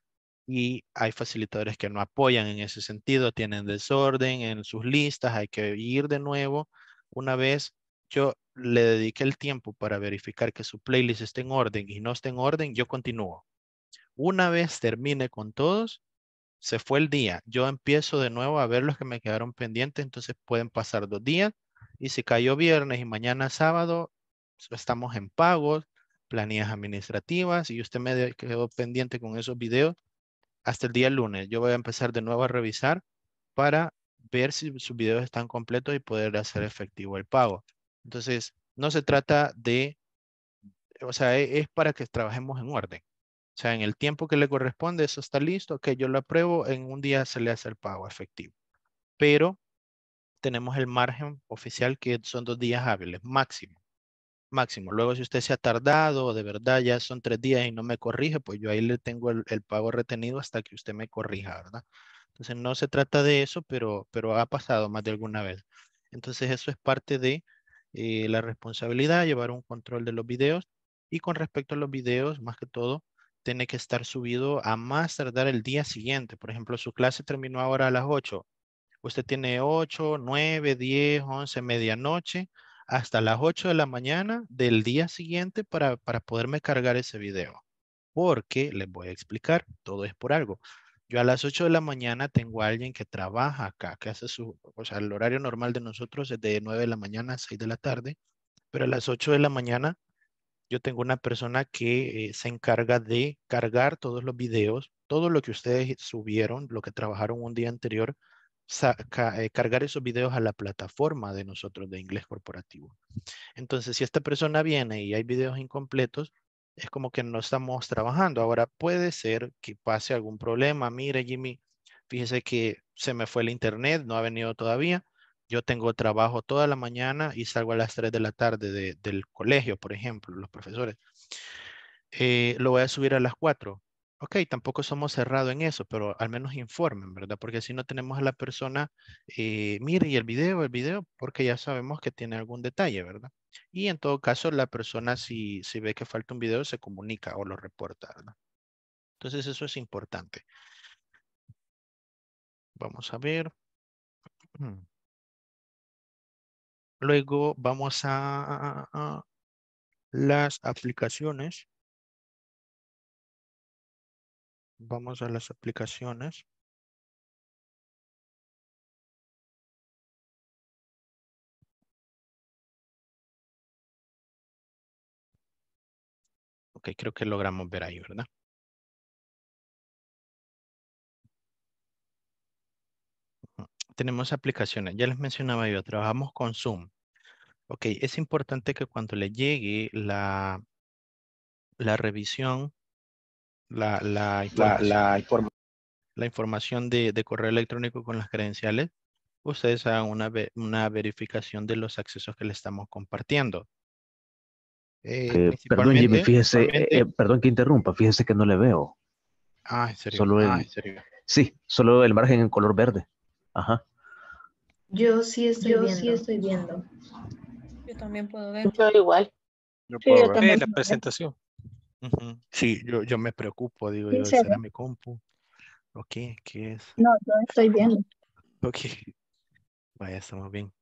y hay facilitadores que no apoyan en ese sentido, tienen desorden en sus listas, hay que ir de nuevo. Una vez yo le dediqué el tiempo para verificar que su playlist esté en orden y no esté en orden, yo continúo. Una vez termine con todos, se fue el día. Yo empiezo de nuevo a ver los que me quedaron pendientes, entonces pueden pasar dos días. Y si cayó viernes y mañana sábado, estamos en pagos, planillas administrativas y usted me quedó pendiente con esos videos hasta el día lunes. Yo voy a empezar de nuevo a revisar para ver si sus videos están completos y poder hacer efectivo el pago. Entonces, no se trata de, o sea, e, es para que trabajemos en orden. O sea, en el tiempo que le corresponde, eso está listo, que yo lo apruebo, en un día se le hace el pago efectivo. Pero tenemos el margen oficial que son dos días hábiles, máximo. Máximo. Luego, si usted se ha tardado, de verdad ya son tres días y no me corrige, pues yo ahí le tengo el, pago retenido hasta que usted me corrija, ¿verdad? Entonces, no se trata de eso, pero, pero ha pasado más de alguna vez. Entonces, eso es parte de eh, la responsabilidad, llevar un control de los videos. Y con respecto a los videos, más que todo, tiene que estar subido a más tardar el día siguiente. Por ejemplo, su clase terminó ahora a las 8. Usted tiene 8, 9, 10, 11, medianoche, hasta las 8 de la mañana del día siguiente para, para poderme cargar ese video. Porque les voy a explicar, todo es por algo. Yo a las 8 de la mañana tengo a alguien que trabaja acá, que hace su, o sea, el horario normal de nosotros es de 9 de la mañana a 6 de la tarde, pero a las 8 de la mañana yo tengo una persona que eh, se encarga de cargar todos los videos, todo lo que ustedes subieron, lo que trabajaron un día anterior, eh, cargar esos videos a la plataforma de nosotros de inglés corporativo. Entonces, si esta persona viene y hay videos incompletos, es como que no estamos trabajando. Ahora puede ser que pase algún problema. Mire, Jimmy, fíjese que se me fue el internet, no ha venido todavía. Yo tengo trabajo toda la mañana y salgo a las 3 de la tarde del colegio, por ejemplo, los profesores. Eh, lo voy a subir a las 4. Ok, tampoco somos cerrados en eso, pero al menos informen, ¿verdad? Porque si no tenemos a la persona, eh, mire, y el video, el video, porque ya sabemos que tiene algún detalle, ¿verdad? Y en todo caso, la persona si, si ve que falta un video, se comunica o lo reporta, ¿verdad? Entonces eso es importante. Vamos a ver. [CLEARS THROAT] Luego vamos a, las aplicaciones. Vamos a las aplicaciones. Ok, creo que logramos ver ahí, ¿verdad? Tenemos aplicaciones. Ya les mencionaba yo, trabajamos con Zoom. Ok, es importante que cuando le llegue la, la revisión, la, la, información, la, información de, de, correo electrónico con las credenciales, ustedes hagan una, una verificación de los accesos que le estamos compartiendo. Eh, perdón, Jimmy, fíjese, eh, eh, perdón que interrumpa, fíjese que no le veo. Ah, ¿en serio? Solo el, ah, ¿en serio? Sí, solo el margen en color verde. Ajá. Yo sí estoy Yo viendo. sí estoy viendo. Yo también puedo ver. Yo igual. Yo Sí, puedo yo ver. también. La presentación. Sí, yo, yo me preocupo, digo yo, se ¿será ve. mi compu? ¿O qué? ¿Qué es? No, yo estoy viendo. Ok. Vaya, estamos bien.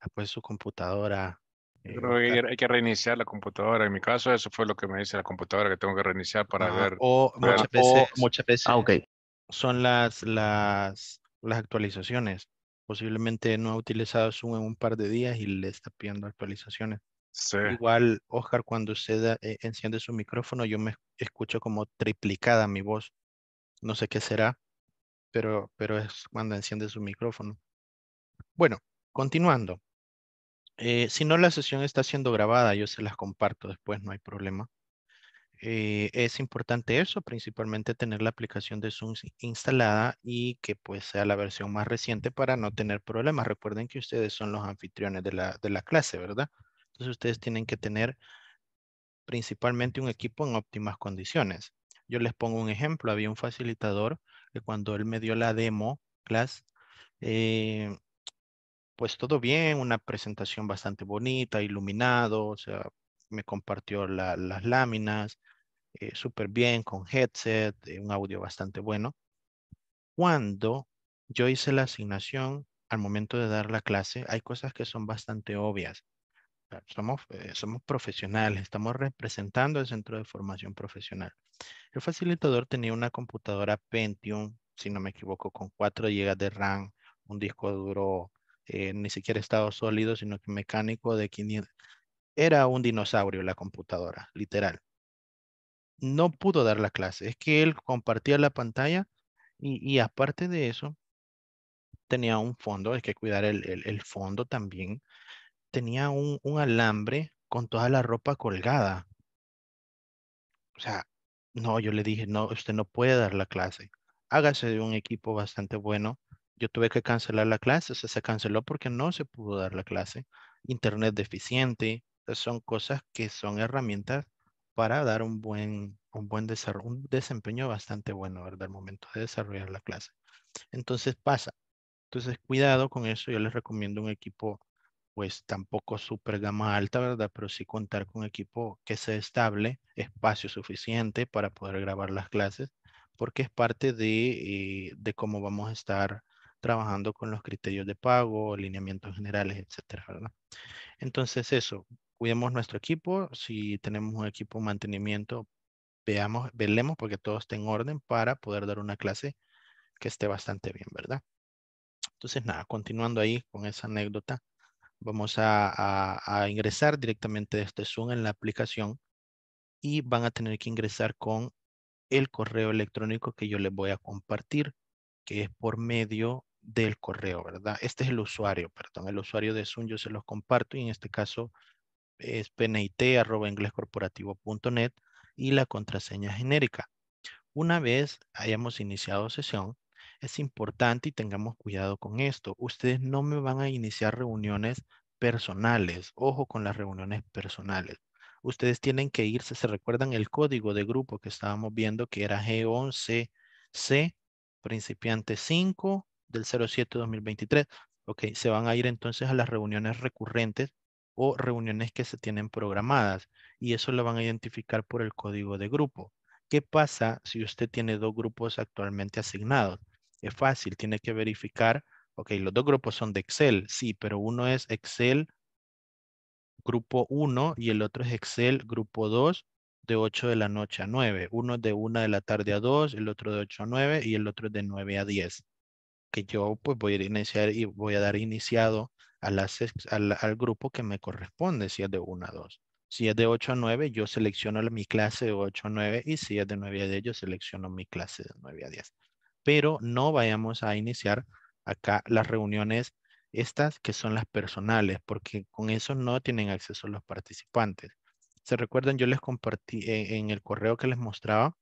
Ah, pues su computadora. Eh, creo que hay, que reiniciar la computadora. En mi caso, eso fue lo que me dice la computadora, que tengo que reiniciar para Ah, ver. o ver- muchas o veces, muchas veces Ah, ok. son las, las, las actualizaciones. Posiblemente no ha utilizado Zoom en un par de días y le está pidiendo actualizaciones. Sí. Igual, Oscar, cuando usted eh, enciende su micrófono, yo me escucho como triplicada mi voz. No sé qué será, pero, pero es cuando enciende su micrófono. Bueno, continuando. Eh, si no, la sesión está siendo grabada, yo se las comparto después, no hay problema. Eh, es importante eso, principalmente tener la aplicación de Zoom instalada y que pues sea la versión más reciente para no tener problemas. Recuerden que ustedes son los anfitriones de la, de la clase, ¿verdad? Entonces ustedes tienen que tener principalmente un equipo en óptimas condiciones. Yo les pongo un ejemplo, había un facilitador que cuando él me dio la demo class, eh, pues todo bien, una presentación bastante bonita, iluminado, o sea, me compartió la- las láminas, eh, súper bien, con headset, eh, un audio bastante bueno. Cuando yo hice la asignación, al momento de dar la clase, hay cosas que son bastante obvias. Somos, eh, somos profesionales, estamos representando el centro de formación profesional. El facilitador tenía una computadora Pentium, si no me equivoco, con 4 GB de RAM, un disco duro, eh, ni siquiera estado sólido, sino que mecánico de 500. Era un dinosaurio la computadora, literal. No pudo dar la clase, es que él compartía la pantalla y, y aparte de eso, tenía un fondo, hay que cuidar el, el- fondo también. Tenía un, un alambre con toda la ropa colgada. O sea, no, yo le dije, no, usted no puede dar la clase. Hágase de un equipo bastante bueno. Yo tuve que cancelar la clase, o sea, se canceló porque no se pudo dar la clase. Internet deficiente, son cosas que son herramientas para dar un buen, un buen desarrollo, un desempeño bastante bueno, ¿verdad? Al momento de desarrollar la clase. Entonces pasa. Entonces, cuidado con eso. Yo les recomiendo un equipo, pues tampoco súper gama alta, ¿verdad? Pero sí contar con un equipo que sea estable, espacio suficiente para poder grabar las clases, porque es parte de, eh, de cómo vamos a estar trabajando con los criterios de pago, lineamientos generales, etcétera, ¿verdad? Entonces, eso, cuidemos nuestro equipo. Si tenemos un equipo mantenimiento, veamos, velemos porque todo esté en orden para poder dar una clase que esté bastante bien, ¿verdad? Entonces, nada, continuando ahí con esa anécdota, vamos a, a- a ingresar directamente de este Zoom en la aplicación y van a tener que ingresar con el correo electrónico que yo les voy a compartir, que es por medio del correo, ¿verdad? Este es el usuario, perdón, el usuario de Zoom yo se los comparto y en este caso es pnit.inglescorporativo.net y la contraseña genérica. Una vez hayamos iniciado sesión, es importante y tengamos cuidado con esto. Ustedes no me van a iniciar reuniones personales. Ojo con las reuniones personales. ustedes tienen que irse, se recuerdan el código de grupo que estábamos viendo que era G11C, principiante 5 del 07-2023. Ok, se van a ir entonces a las reuniones recurrentes o reuniones que se tienen programadas y eso lo van a identificar por el código de grupo. ¿Qué pasa si usted tiene dos grupos actualmente asignados? Es fácil, tiene que verificar, ok, los dos grupos son de Excel, sí, pero uno es Excel grupo 1 y el otro es Excel grupo 2 de 8 de la noche a 9. Uno de 1 de la tarde a 2, el otro de 8 a 9 y el otro de 9 a 10. Que yo pues voy a iniciar y voy a dar iniciado a al, al, grupo que me corresponde si es de 1 a 2. Si es de 8 a 9, yo selecciono mi clase de 8 a 9 y si es de 9 a 10, yo selecciono mi clase de 9 a 10. Pero no vayamos a iniciar acá las reuniones estas que son las personales, porque con eso no tienen acceso los participantes. ¿Se recuerdan? Yo les compartí eh, en el correo que les mostraba,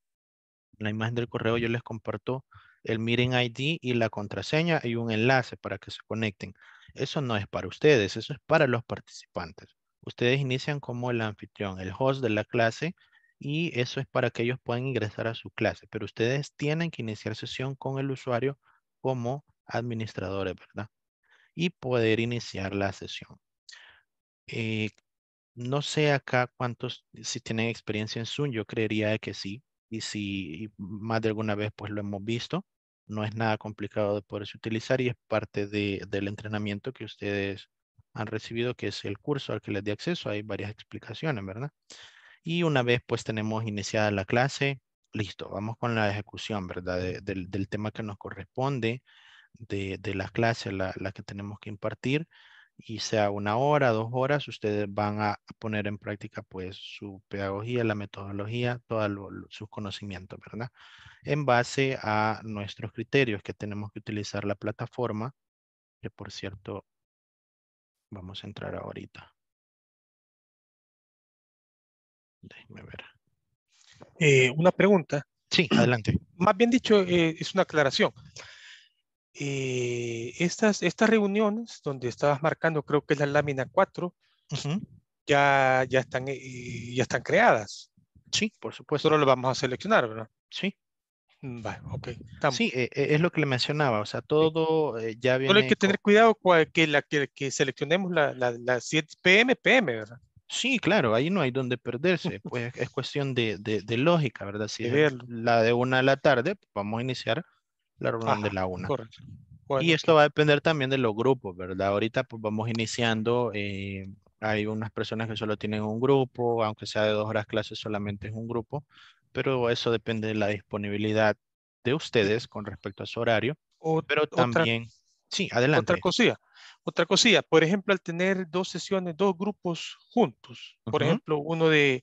la imagen del correo yo les comparto el meeting ID y la contraseña y un enlace para que se conecten. Eso no es para ustedes, eso es para los participantes. Ustedes inician como el anfitrión, el host de la clase y eso es para que ellos puedan ingresar a su clase, pero ustedes tienen que iniciar sesión con el usuario como administradores, ¿verdad? y poder iniciar la sesión. Eh, no sé acá cuántos, si tienen experiencia en Zoom, yo creería que sí. Y si más de alguna vez pues lo hemos visto, no es nada complicado de poderse utilizar y es parte del entrenamiento que ustedes han recibido, que es el curso al que les di acceso. Hay varias explicaciones, ¿verdad? Y una vez pues tenemos iniciada la clase, listo, vamos con la ejecución, ¿verdad? del, del tema que nos corresponde de, de la clase, la, la, que tenemos que impartir, y sea una hora, dos horas, ustedes van a poner en práctica pues su pedagogía, la metodología, todos sus conocimientos, ¿verdad? En base a nuestros criterios que tenemos que utilizar la plataforma, que por cierto, vamos a entrar ahorita. Déjenme ver. Eh, una pregunta. Sí, adelante. Más bien dicho, eh, es una aclaración. Eh, estas, estas reuniones donde estabas marcando, creo que es la lámina 4, ya, ya, están, eh, ya están creadas. Sí, por supuesto. Solo lo vamos a seleccionar, ¿verdad? Sí. Mm, vale, ok. Sí, e, e, es lo que le mencionaba, o sea, todo eh, ya viene... Solo hay que tener cuidado que, la, que, que seleccionemos la, la, la 7 PM, PM, ¿verdad? Sí, claro, ahí no hay donde perderse, pues es cuestión de, de, de lógica, ¿verdad? Si es la de una de la tarde, pues, vamos a iniciar la reunión de la una. y esto va a depender también de los grupos, ¿verdad? Ahorita pues vamos iniciando, eh, hay unas personas que solo tienen un grupo, aunque sea de dos horas clases solamente es un grupo, pero eso depende de la disponibilidad de ustedes con respecto a su horario. pero también, sí, adelante. Otra cosilla, otra cosilla, por ejemplo, al tener dos sesiones, dos grupos juntos, por ejemplo, uno de,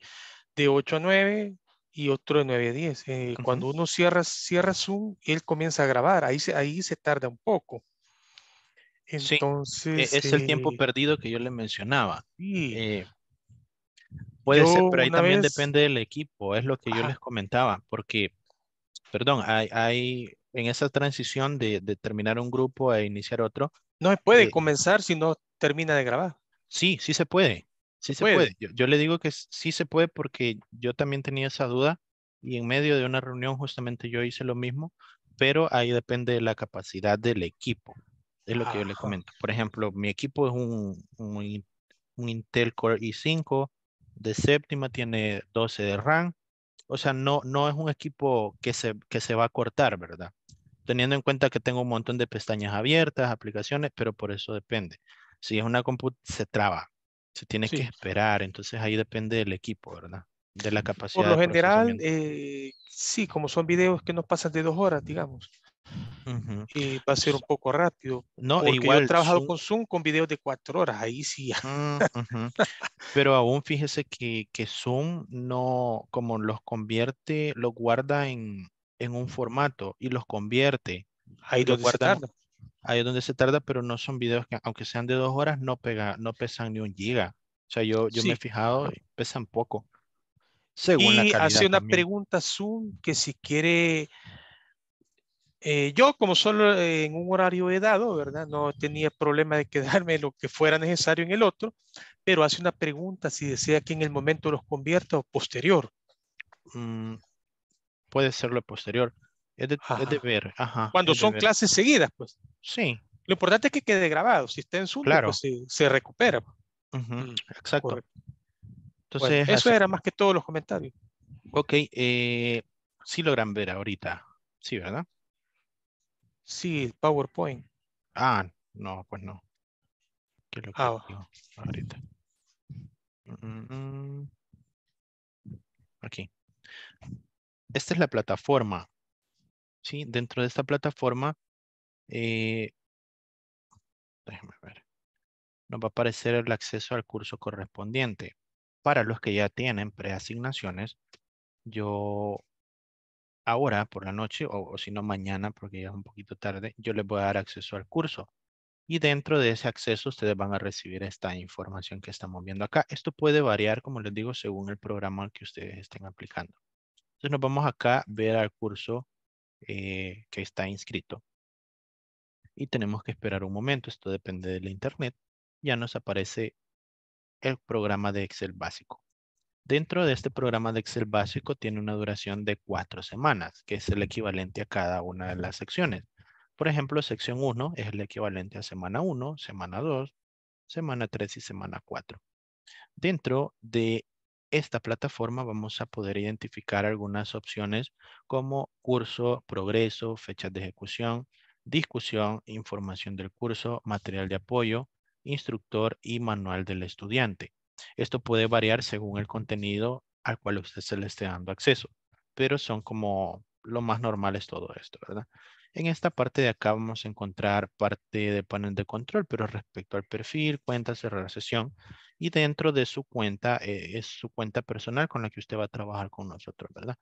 de 8 a 9 y otro de 9 a 10. Eh, cuando uno cierra, cierra Zoom, él comienza a grabar. Ahí se, ahí se tarda un poco. E, Entonces. es el tiempo eh perdido que yo le mencionaba. Eh, puede ser, pero ahí también depende del equipo. Es lo que yo les comentaba. Porque, perdón, hay, hay en esa transición de, de, terminar un grupo e iniciar otro. No se puede comenzar si no termina de grabar. Sí, sí se puede. Sí se puede. Yo, le digo que sí se puede porque yo también tenía esa duda y en medio de una reunión justamente yo hice lo mismo, pero ahí depende de la capacidad del equipo. Es lo que yo le comento. Por ejemplo, mi equipo es un, un, Intel Core i5 de séptima, tiene 12 de RAM. O sea, no, no es un equipo que se, que se va a cortar, ¿verdad? Teniendo en cuenta que tengo un montón de pestañas abiertas, aplicaciones, pero por eso depende. Si es una computadora, se traba se tiene que esperar, entonces ahí depende del equipo, ¿verdad? De la capacidad. Por lo general, eh, sí, como son videos que no pasan de dos horas, digamos. y va a ser un poco rápido. No, porque igual. Yo he trabajado con Zoom con videos de cuatro horas, ahí sí. Mm, [LAUGHS] Pero aún fíjese que, que, Zoom no, como los convierte, los guarda en, en un formato y los convierte. Ahí lo guarda ahí es donde se tarda, pero no son videos que, aunque sean de dos horas, no, pega, no pesan ni un giga. O sea, yo, yo me he fijado, pesan poco. Según y la calidad hace una pregunta Zoom que si quiere Eh, yo, como solo en un horario he dado, ¿verdad? No tenía problema de quedarme [LAUGHS] lo que fuera necesario en el otro, pero hace una pregunta si desea que en el momento los convierta o posterior. Mm, puede ser lo posterior. Es de, es de Ajá. ver. Ajá, Cuando son ver. clases seguidas, pues. Sí, Lo importante es que quede grabado. Si está en Zoom, Claro. pues se, se recupera. ujú, Mm, exacto. correcto. Bueno, Entonces, eso así- era más que todos los comentarios. ok, eh, sí logran ver ahorita. Sí, ¿verdad? Sí, PowerPoint. Ah, no, pues no. ¿Qué es lo que Ah, digo ahorita? Mm, mm. Aquí. Esta es la plataforma. Sí, dentro de esta plataforma, eh, ver. Nos va a aparecer el acceso al curso correspondiente. Para los que ya tienen preasignaciones, yo ahora por la noche, o, o si no mañana, porque ya es un poquito tarde, yo les voy a dar acceso al curso. Y dentro de ese acceso ustedes van a recibir esta información que estamos viendo acá. Esto puede variar, como les digo, según el programa que ustedes estén aplicando. Entonces nos vamos acá a ver al curso eh, que está inscrito. Y tenemos que esperar un momento. Esto depende de la internet. Ya nos aparece el programa de Excel básico. Dentro de este programa de Excel básico tiene una duración de cuatro semanas, que es el equivalente a cada una de las secciones. Por ejemplo, sección 1 es el equivalente a semana 1, semana 2, semana 3 y semana 4. Dentro de esta plataforma vamos a poder identificar algunas opciones como curso, progreso, fechas de ejecución, discusión, información del curso, material de apoyo, instructor y manual del estudiante. Esto puede variar según el contenido al cual usted se le esté dando acceso, pero son como lo más normal es todo esto, ¿verdad? En esta parte de acá vamos a encontrar parte de panel de control, pero respecto al perfil, cuenta, cerrar sesión, y dentro de su cuenta eh, es su cuenta personal con la que usted va a trabajar con nosotros, ¿verdad?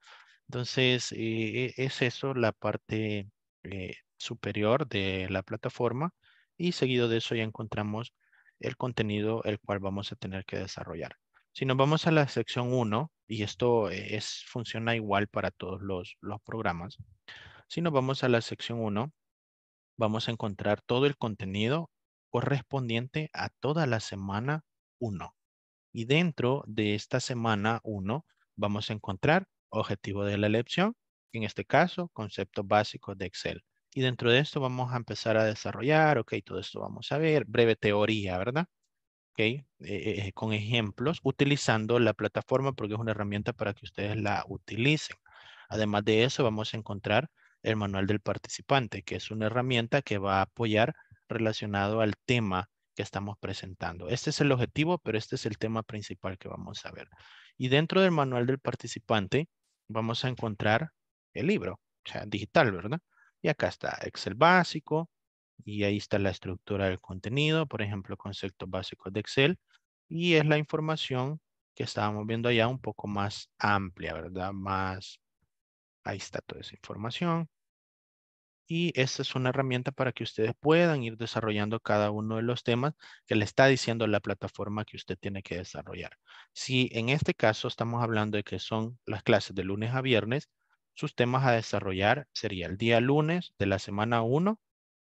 Entonces, eh, es eso la parte eh, superior de la plataforma y seguido de eso ya encontramos el contenido el cual vamos a tener que desarrollar. Si nos vamos a la sección 1, y esto es, funciona igual para todos los, los programas, si nos vamos a la sección 1, vamos a encontrar todo el contenido correspondiente a toda la semana 1. Y dentro de esta semana 1 vamos a encontrar objetivo de la lección, en este caso, conceptos básicos de Excel. Y dentro de esto vamos a empezar a desarrollar, ok, todo esto vamos a ver, breve teoría, ¿verdad? Ok, eh, eh, con ejemplos, utilizando la plataforma porque es una herramienta para que ustedes la utilicen. Además de eso, vamos a encontrar el manual del participante, que es una herramienta que va a apoyar relacionado al tema que estamos presentando. Este es el objetivo, pero este es el tema principal que vamos a ver. Y dentro del manual del participante vamos a encontrar el libro, o sea, digital, ¿verdad? Y acá está Excel básico, y ahí está la estructura del contenido, por ejemplo, conceptos básicos de Excel, y es la información que estábamos viendo allá un poco más amplia, ¿verdad? Más, ahí está toda esa información. Y esta es una herramienta para que ustedes puedan ir desarrollando cada uno de los temas que le está diciendo la plataforma que usted tiene que desarrollar. Si en este caso estamos hablando de que son las clases de lunes a viernes, sus temas a desarrollar sería el día lunes de la semana 1,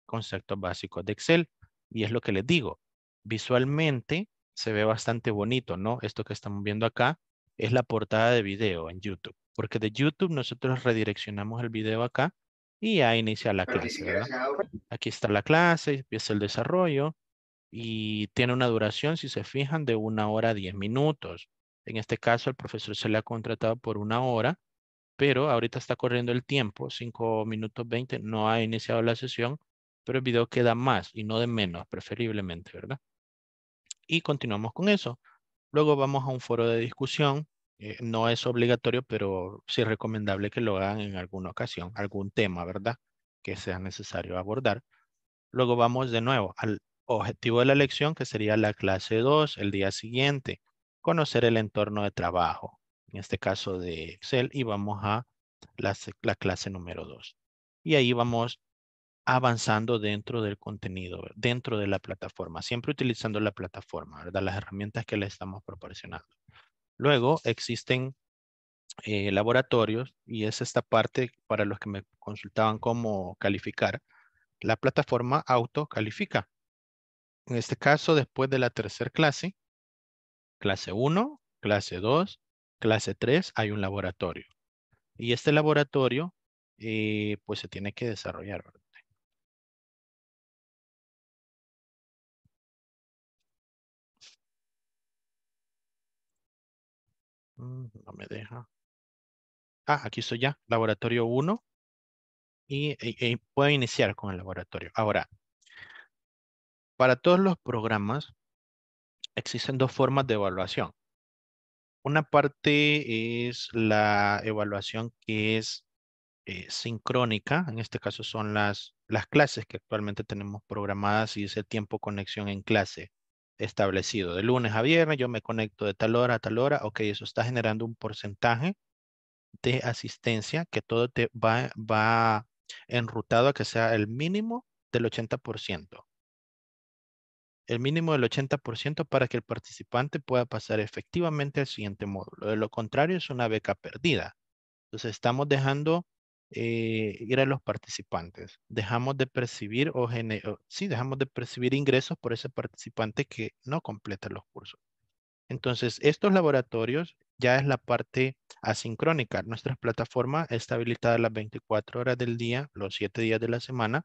conceptos básicos de Excel. Y es lo que les digo, visualmente se ve bastante bonito, ¿no? Esto que estamos viendo acá es la portada de video en YouTube, porque de YouTube nosotros redireccionamos el video acá y ya inicia la clase, ¿verdad? Aquí está la clase, empieza el desarrollo y tiene una duración, si se fijan, de una hora diez minutos. En este caso, el profesor se le ha contratado por una hora, pero ahorita está corriendo el tiempo, 5 minutos 20, no ha iniciado la sesión, pero el video queda más y no de menos, preferiblemente, ¿verdad? Y continuamos con eso. Luego vamos a un foro de discusión. Eh, no es obligatorio, pero sí es recomendable que lo hagan en alguna ocasión, algún tema, ¿verdad? Que sea necesario abordar. Luego vamos de nuevo al objetivo de la lección, que sería la clase 2, el día siguiente. Conocer el entorno de trabajo, en este caso de Excel, y vamos a la, la clase número 2. Y ahí vamos avanzando dentro del contenido, dentro de la plataforma, siempre utilizando la plataforma, ¿verdad? Las herramientas que le estamos proporcionando. Luego existen eh, laboratorios y es esta parte para los que me consultaban cómo calificar. La plataforma auto califica. En este caso, después de la tercera clase, clase 1, clase 2, clase 3, hay un laboratorio. Y este laboratorio, eh, pues se tiene que desarrollar. Mm, no me deja. Ah, aquí estoy ya, laboratorio 1. Y, puedo iniciar con el laboratorio. Ahora, para todos los programas existen dos formas de evaluación. Una parte es la evaluación que es eh, sincrónica, en este caso son las, las clases que actualmente tenemos programadas y ese tiempo conexión en clase establecido. De lunes a viernes yo me conecto de tal hora a tal hora. Ok, eso está generando un porcentaje de asistencia que todo te va, va enrutado a que sea el mínimo del 80%. El mínimo del 80% para que el participante pueda pasar efectivamente al siguiente módulo. De lo contrario es una beca perdida. Entonces estamos dejando eh, ir a los participantes. Dejamos de percibir o, sí, dejamos de percibir ingresos por ese participante que no completa los cursos. Entonces, estos laboratorios ya es la parte asincrónica. Nuestra plataforma está habilitada las 24 horas del día, los 7 días de la semana,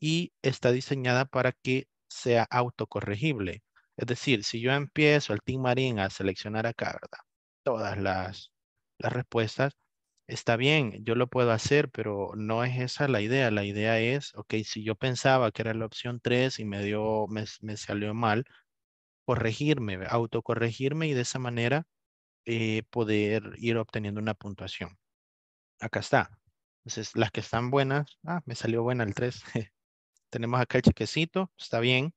y está diseñada para que sea autocorregible. Es decir, si yo empiezo el Team Marín a seleccionar acá, ¿verdad? Todas las, las respuestas, está bien, yo lo puedo hacer, pero no es esa la idea. La idea es, ok, si yo pensaba que era la opción 3 y me dio, me, salió mal, corregirme, autocorregirme y de esa manera eh, poder ir obteniendo una puntuación. Acá está. Entonces, las que están buenas, ah, me salió buena el 3. [LAUGHS] tenemos acá el chequecito, está bien.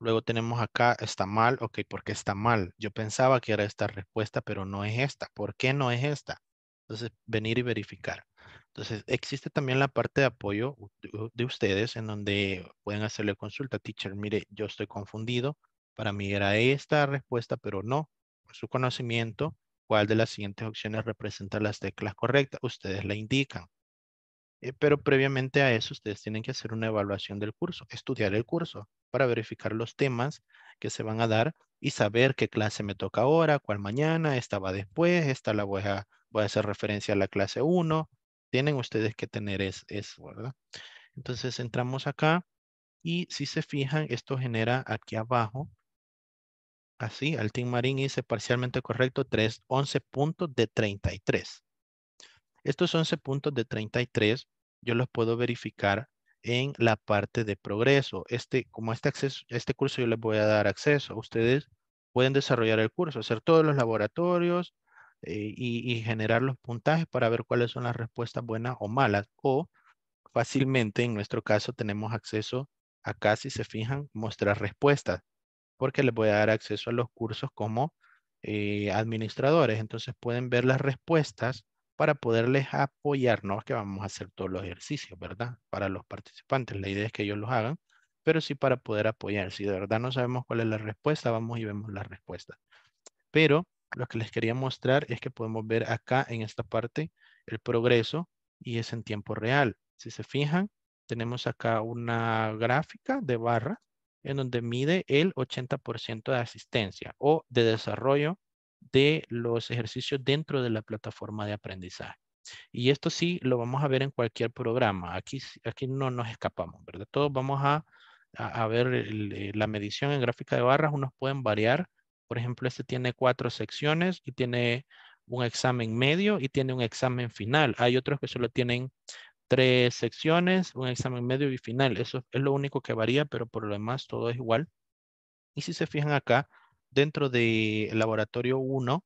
Luego tenemos acá, está mal, ok, ¿por qué está mal? Yo pensaba que era esta respuesta, pero no es esta. ¿Por qué no es esta? Entonces, venir y verificar. Entonces, existe también la parte de apoyo de ustedes en donde pueden hacerle consulta. Teacher, mire, yo estoy confundido. Para mí era esta respuesta, pero no. Por su conocimiento, ¿cuál de las siguientes opciones representa las teclas correctas? Ustedes la indican. Eh, pero previamente a eso, ustedes tienen que hacer una evaluación del curso, estudiar el curso para verificar los temas que se van a dar y saber qué clase me toca ahora, cuál mañana, esta va después, esta la voy a, voy a hacer referencia a la clase 1, tienen ustedes que tener eso, ¿verdad? Entonces entramos acá y si se fijan, esto genera aquí abajo, así, al Team Marín dice parcialmente correcto, 3, 11 puntos de 33. Estos 11 puntos de 33 yo los puedo verificar en la parte de progreso. Este, como este, acceso, este curso yo les voy a dar acceso. Ustedes pueden desarrollar el curso, hacer todos los laboratorios, eh, y, generar los puntajes para ver cuáles son las respuestas buenas o malas. O fácilmente, en nuestro caso, tenemos acceso acá, si se fijan, mostrar respuestas, porque les voy a dar acceso a los cursos como eh, administradores. Entonces pueden ver las respuestas para poderles apoyar. No es que vamos a hacer todos los ejercicios, ¿verdad? Para los participantes. La idea es que ellos los hagan, pero sí para poder apoyar. Si de verdad no sabemos cuál es la respuesta, vamos y vemos la respuesta. Pero lo que les quería mostrar es que podemos ver acá en esta parte el progreso y es en tiempo real. Si se fijan, tenemos acá una gráfica de barra en donde mide el 80% de asistencia o de desarrollo de los ejercicios dentro de la plataforma de aprendizaje. Y esto sí lo vamos a ver en cualquier programa. Aquí, aquí no nos escapamos, ¿verdad? Todos vamos a, a, ver eh, la medición en gráfica de barras. Unos pueden variar por ejemplo, este tiene cuatro secciones y tiene un examen medio y tiene un examen final. Hay otros que solo tienen tres secciones, un examen medio y final. Eso es lo único que varía, pero por lo demás todo es igual. Y si se fijan acá, dentro del laboratorio 1,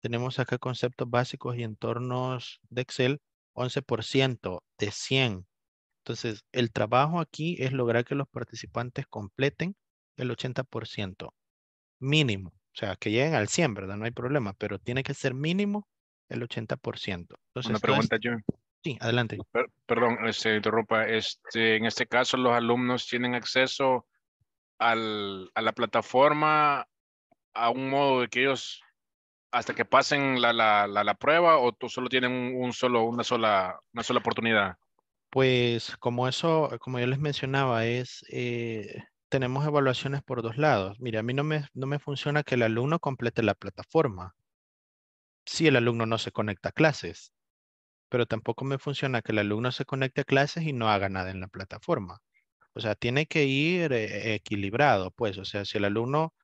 tenemos acá conceptos básicos y entornos de Excel, 11% de 100. Entonces, el trabajo aquí es lograr que los participantes completen el 80% mínimo. O sea, que lleguen al 100, ¿verdad? No hay problema, pero tiene que ser mínimo el 80%. Una pregunta, John. Sí, adelante. perdón, este, interrumpa. Este, en este caso, los alumnos tienen acceso al, a la plataforma a un modo de que ellos hasta que pasen la, la, la, la prueba o tú solo tienen un, solo, una sola, una sola oportunidad? Pues como eso, como yo les mencionaba, es, eh, tenemos evaluaciones por dos lados. Mire, a mí no me, no me funciona que el alumno complete la plataforma si el alumno no se conecta a clases, pero tampoco me funciona que el alumno se conecte a clases y no haga nada en la plataforma. O sea, tiene que ir eh, equilibrado, pues, o sea, si el alumno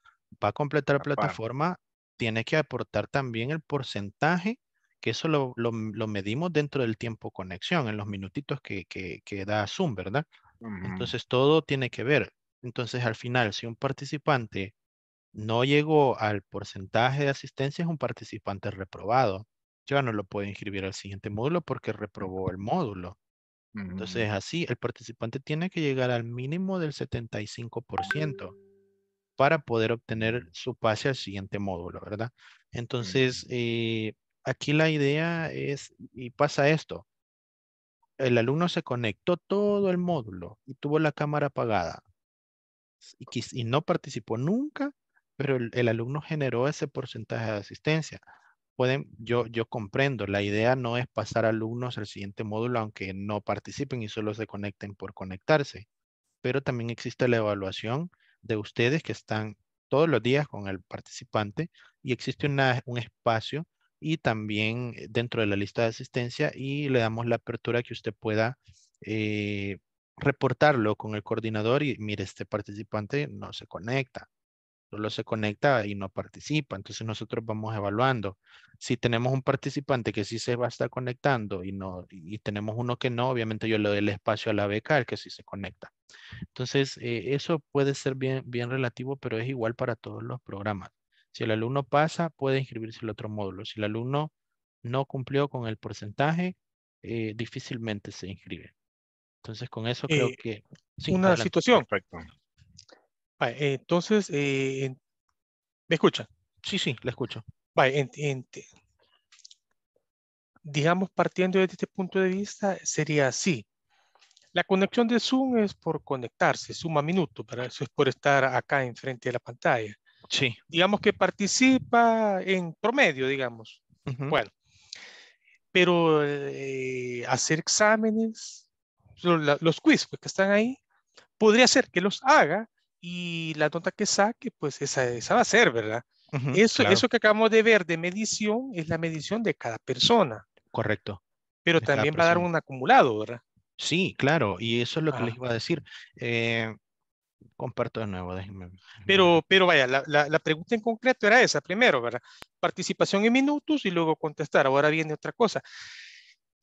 va a completar la plataforma, tiene que aportar también el porcentaje, que eso lo, lo, lo medimos dentro del tiempo conexión, en los minutitos que, que, que da Zoom, ¿verdad? Entonces, todo tiene que ver. Entonces, al final, si un participante no llegó al porcentaje de asistencia, es un participante reprobado. Ya no lo puede inscribir al siguiente módulo porque reprobó el módulo. Entonces, así, el participante tiene que llegar al mínimo del 75% para poder obtener su pase al siguiente módulo, ¿verdad? Entonces, eh, aquí la idea es, y pasa esto, el alumno se conectó todo el módulo y tuvo la cámara apagada y, quis- y no participó nunca, pero el, el alumno generó ese porcentaje de asistencia. Pueden, yo, yo comprendo, la idea no es pasar alumnos al siguiente módulo aunque no participen y solo se conecten por conectarse, pero también existe la evaluación de ustedes que están todos los días con el participante y existe un espacio y también eh, dentro de la lista de asistencia y le damos la apertura que usted pueda eh, reportarlo con el coordinador y mire, este participante no se conecta, solo se conecta y no participa. Entonces nosotros vamos evaluando. Si tenemos un participante que sí se va a estar conectando y, no, y tenemos uno que no, obviamente yo le doy el espacio a la beca al que sí se conecta. Entonces, eh, eso puede ser bien, bien relativo, pero es igual para todos los programas. Si el alumno pasa, puede inscribirse al otro módulo. Si el alumno no cumplió con el porcentaje, eh, difícilmente se inscribe. Entonces, con eso creo Eh, que... Sí, Una adelante. situación. Perfecto. Entonces, eh, en- ¿me escuchan? Sí, sí, le escucho. Va, en- en- digamos, partiendo desde este punto de vista, sería así. La conexión de Zoom es por conectarse, suma minutos, para eso es por estar acá enfrente de la pantalla. Sí. Digamos que participa en promedio, digamos. Bueno, pero eh, hacer exámenes, los quiz pues, que están ahí, podría ser que los haga y la nota que saque, pues esa, esa va a ser, ¿verdad? Eso, claro, eso que acabamos de ver de medición es la medición de cada persona, correcto. pero de también va a dar un acumulado, ¿verdad? Sí, claro, y eso es lo que les iba a decir. Eh, comparto de nuevo, déjenme. Pero, pero vaya, la, la- la pregunta en concreto era esa primero, ¿verdad? Participación en minutos y luego contestar. Ahora viene otra cosa.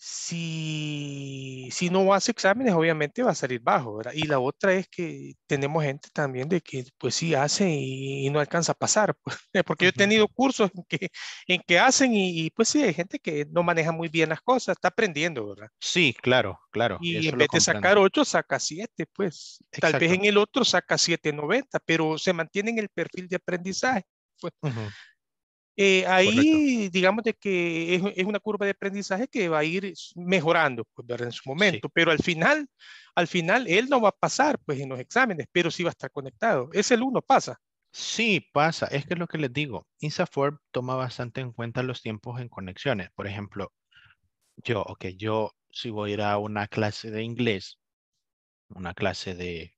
Si, si no hace exámenes, obviamente va a salir bajo, ¿verdad? Y la otra es que tenemos gente también de que pues sí hace y, y no alcanza a pasar, pues, [LAUGHS] porque yo he tenido cursos en que, en que hacen y, y, pues sí, hay gente que no maneja muy bien las cosas, está aprendiendo, ¿verdad? Sí, claro, claro. Y en vez de comprendo. sacar 8, saca 7, pues. Tal vez Exacto. en el otro saca 7.90, pero se mantiene en el perfil de aprendizaje. Pues. Ujú, Eh, Correcto. ahí, digamos de que es, es una curva de aprendizaje que va a ir mejorando, pues. En su momento, pero al final, al final, él no va a pasar, pues, en los exámenes, pero sí va a estar conectado. Ese uno pasa. Sí, pasa. Es que es lo que les digo. INSAFORP toma bastante en cuenta los tiempos en conexiones. Por ejemplo, yo, ok, yo si voy a ir a una clase de inglés, una clase de,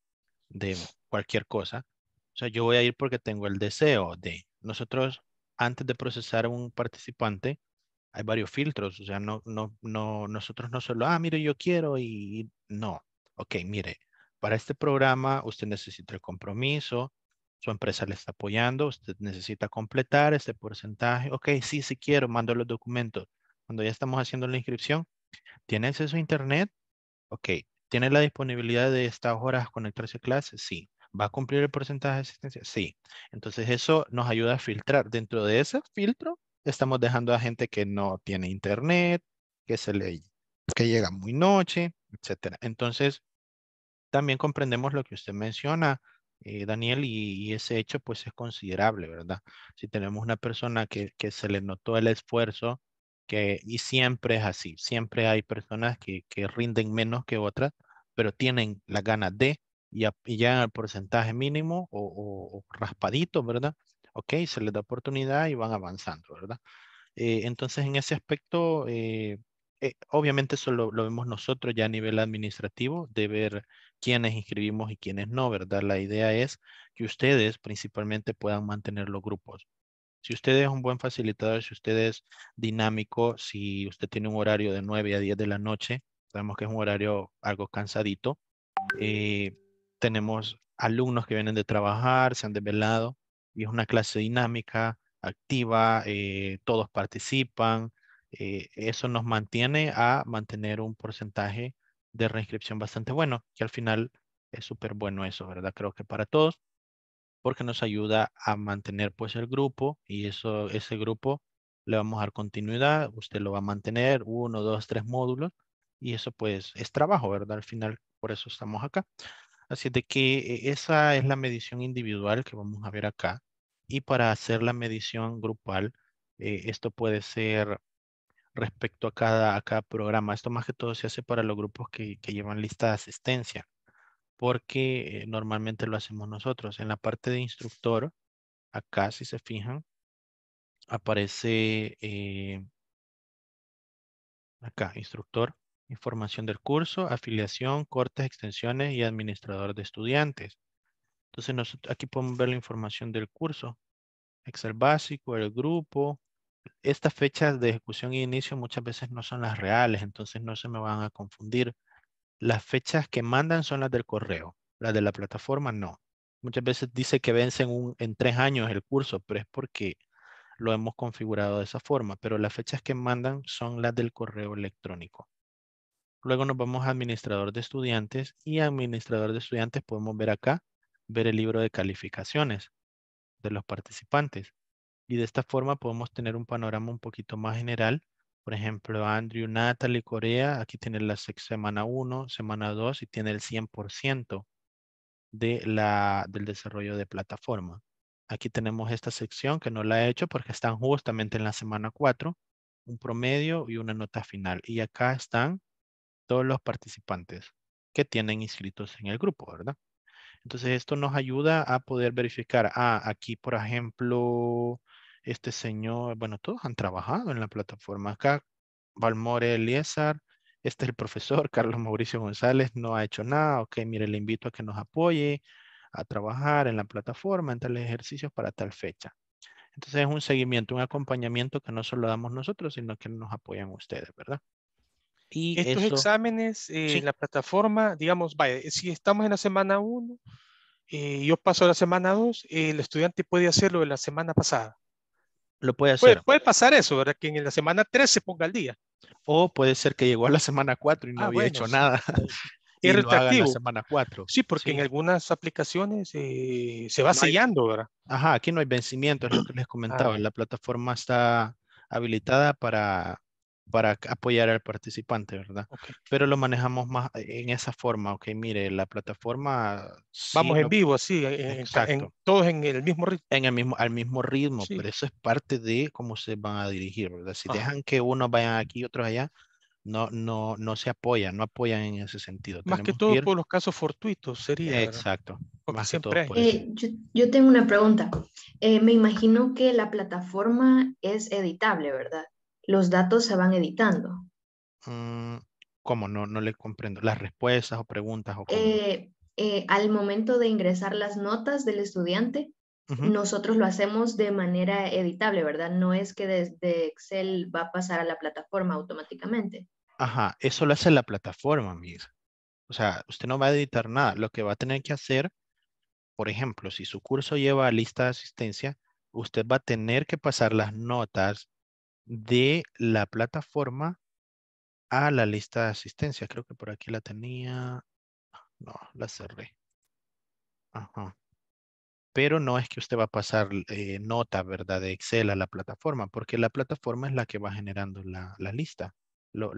de cualquier cosa, o sea, yo voy a ir porque tengo el deseo de nosotros, antes de procesar a un participante, hay varios filtros, o sea, no, no, no, nosotros no solo, ah, mire, yo quiero y no. Ok, mire, para este programa usted necesita el compromiso, su empresa le está apoyando, usted necesita completar este porcentaje. Ok, sí, sí quiero, mando los documentos. Cuando ya estamos haciendo la inscripción, ¿tiene acceso a internet? Ok, ¿tiene la disponibilidad de estas horas conectarse a clases? Sí. ¿Va a cumplir el porcentaje de asistencia? Sí. Entonces eso nos ayuda a filtrar. Dentro de ese filtro, estamos dejando a gente que no tiene internet, que se le que llega muy noche, etcétera. Entonces, también comprendemos lo que usted menciona, eh, Daniel, y, ese hecho pues es considerable, ¿verdad? Si tenemos una persona que, que se le notó el esfuerzo, que, y siempre es así, siempre hay personas que, que rinden menos que otras, pero tienen la ganas de, y, a- y llegan al porcentaje mínimo o, o- o raspadito, ¿verdad? Ok, se les da oportunidad y van avanzando, ¿verdad? Eh, entonces, en ese aspecto, eh, eh, obviamente eso lo, vemos nosotros ya a nivel administrativo, de ver quiénes inscribimos y quiénes no, ¿verdad? La idea es que ustedes principalmente puedan mantener los grupos. Si usted es un buen facilitador, si usted es dinámico, si usted tiene un horario de 9 a 10 de la noche, sabemos que es un horario algo cansadito, tenemos alumnos que vienen de trabajar, se han desvelado, y es una clase dinámica, activa, eh, todos participan. Eh, eso nos mantiene a mantener un porcentaje de reinscripción bastante bueno, que al final es súper bueno eso, ¿verdad? Creo que para todos, porque nos ayuda a mantener pues el grupo y eso, ese grupo le vamos a dar continuidad, usted lo va a mantener, uno, dos, tres módulos, y eso pues es trabajo, ¿verdad? Al final, por eso estamos acá. Así de que eh, esa es la medición individual que vamos a ver acá. Y para hacer la medición grupal, eh, esto puede ser respecto a cada, cada programa. Esto más que todo se hace para los grupos que, llevan lista de asistencia, porque eh, normalmente lo hacemos nosotros. En la parte de instructor, acá si se fijan, aparece acá, instructor, información del curso, afiliación, cortes, extensiones y administrador de estudiantes. Entonces nosotros aquí podemos ver la información del curso. Excel básico, el grupo. Estas fechas de ejecución y inicio muchas veces no son las reales, entonces no se me van a confundir. Las fechas que mandan son las del correo, las de la plataforma no. Muchas veces dice que vencen en tres años el curso, pero es porque lo hemos configurado de esa forma, pero las fechas que mandan son las del correo electrónico. Luego nos vamos a administrador de estudiantes y administrador de estudiantes podemos ver acá, ver el libro de calificaciones de los participantes. Y de esta forma podemos tener un panorama un poquito más general. Por ejemplo, Andrew, Natalie, Corea, aquí tiene la semana 1, semana 2 y tiene el 100% de la, del desarrollo de plataforma. Aquí tenemos esta sección que no la he hecho porque están justamente en la semana 4, un promedio y una nota final. Y acá están todos los participantes que tienen inscritos en el grupo, ¿verdad? Entonces esto nos ayuda a poder verificar, ah, aquí por ejemplo, este señor, bueno, todos han trabajado en la plataforma. Acá, Valmore Eliezer, este es el profesor, [LAUGHS] Carlos Mauricio González, no ha hecho nada. Ok, mire, le invito a que nos apoye a trabajar en la plataforma, en tales ejercicios para tal fecha. Entonces es un seguimiento, un acompañamiento que no solo damos nosotros, sino que nos apoyan ustedes, ¿verdad? Y Estos exámenes en la plataforma, digamos, vaya, si estamos en la semana 1, eh, yo paso a la semana 2, el estudiante puede hacerlo de la semana pasada. Lo puede hacer. Puede, pasar eso, ¿verdad? Que en la semana 3 se ponga al día. O puede ser que llegó a la semana 4 y no ah, había hecho nada. [LAUGHS] y es retractivo. la semana 4. Sí, porque en algunas aplicaciones eh, se va sellando, ¿verdad? Ajá, aquí no hay vencimiento, es lo que les comentaba. Ah. La plataforma está habilitada para para apoyar al participante, ¿verdad? Pero lo manejamos más en esa forma, ok, mire, la plataforma... Vamos en vivo, sí, en, todos en el mismo ritmo. En el mismo, al mismo ritmo, pero eso es parte de cómo se van a dirigir, ¿verdad? Si dejan que unos vayan aquí y otros allá, no, no, no se apoyan, no apoyan en ese sentido. Más que todo por los casos fortuitos sería. Exacto. Más siempre eh, yo, tengo una pregunta. Eh, me imagino que la plataforma es editable, ¿verdad? Los datos se van editando. Mm, ¿Cómo? No, no le comprendo. ¿Las respuestas o preguntas? O eh, eh, al momento de ingresar las notas del estudiante, nosotros lo hacemos de manera editable, ¿verdad? No es que desde Excel va a pasar a la plataforma automáticamente. Ajá, eso lo hace la plataforma, mis. O sea, usted no va a editar nada. Lo que va a tener que hacer, por ejemplo, si su curso lleva lista de asistencia, usted va a tener que pasar las notas de la plataforma a la lista de asistencia. Creo que por aquí la tenía. No, la cerré. Ajá. Pero no es que usted va a pasar eh, nota, ¿verdad? De Excel a la plataforma, porque la plataforma es la que va generando la, lista. los,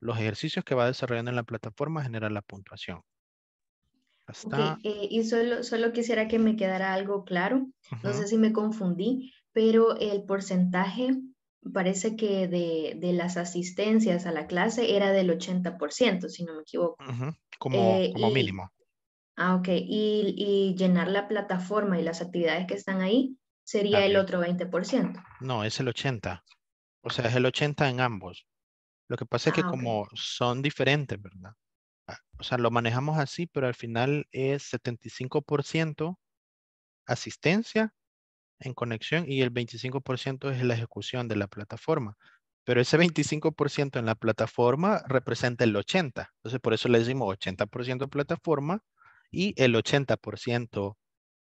los ejercicios que va desarrollando en la plataforma generan la puntuación. Hasta... Eh, y solo, solo quisiera que me quedara algo claro. No sé si me confundí, pero el porcentaje parece que de, las asistencias a la clase era del 80%, si no me equivoco. como, eh, mínimo. Ah, ok. Y, llenar la plataforma y las actividades que están ahí sería el otro 20%. No, es el 80. O sea, es el 80 en ambos. Lo que pasa es que Ah, ok. como son diferentes, ¿verdad? Ah, O sea, lo manejamos así, pero al final es 75% asistencia en conexión y el 25% es la ejecución de la plataforma. Pero ese 25% en la plataforma representa el 80%. Entonces, por eso le decimos 80% plataforma y el 80%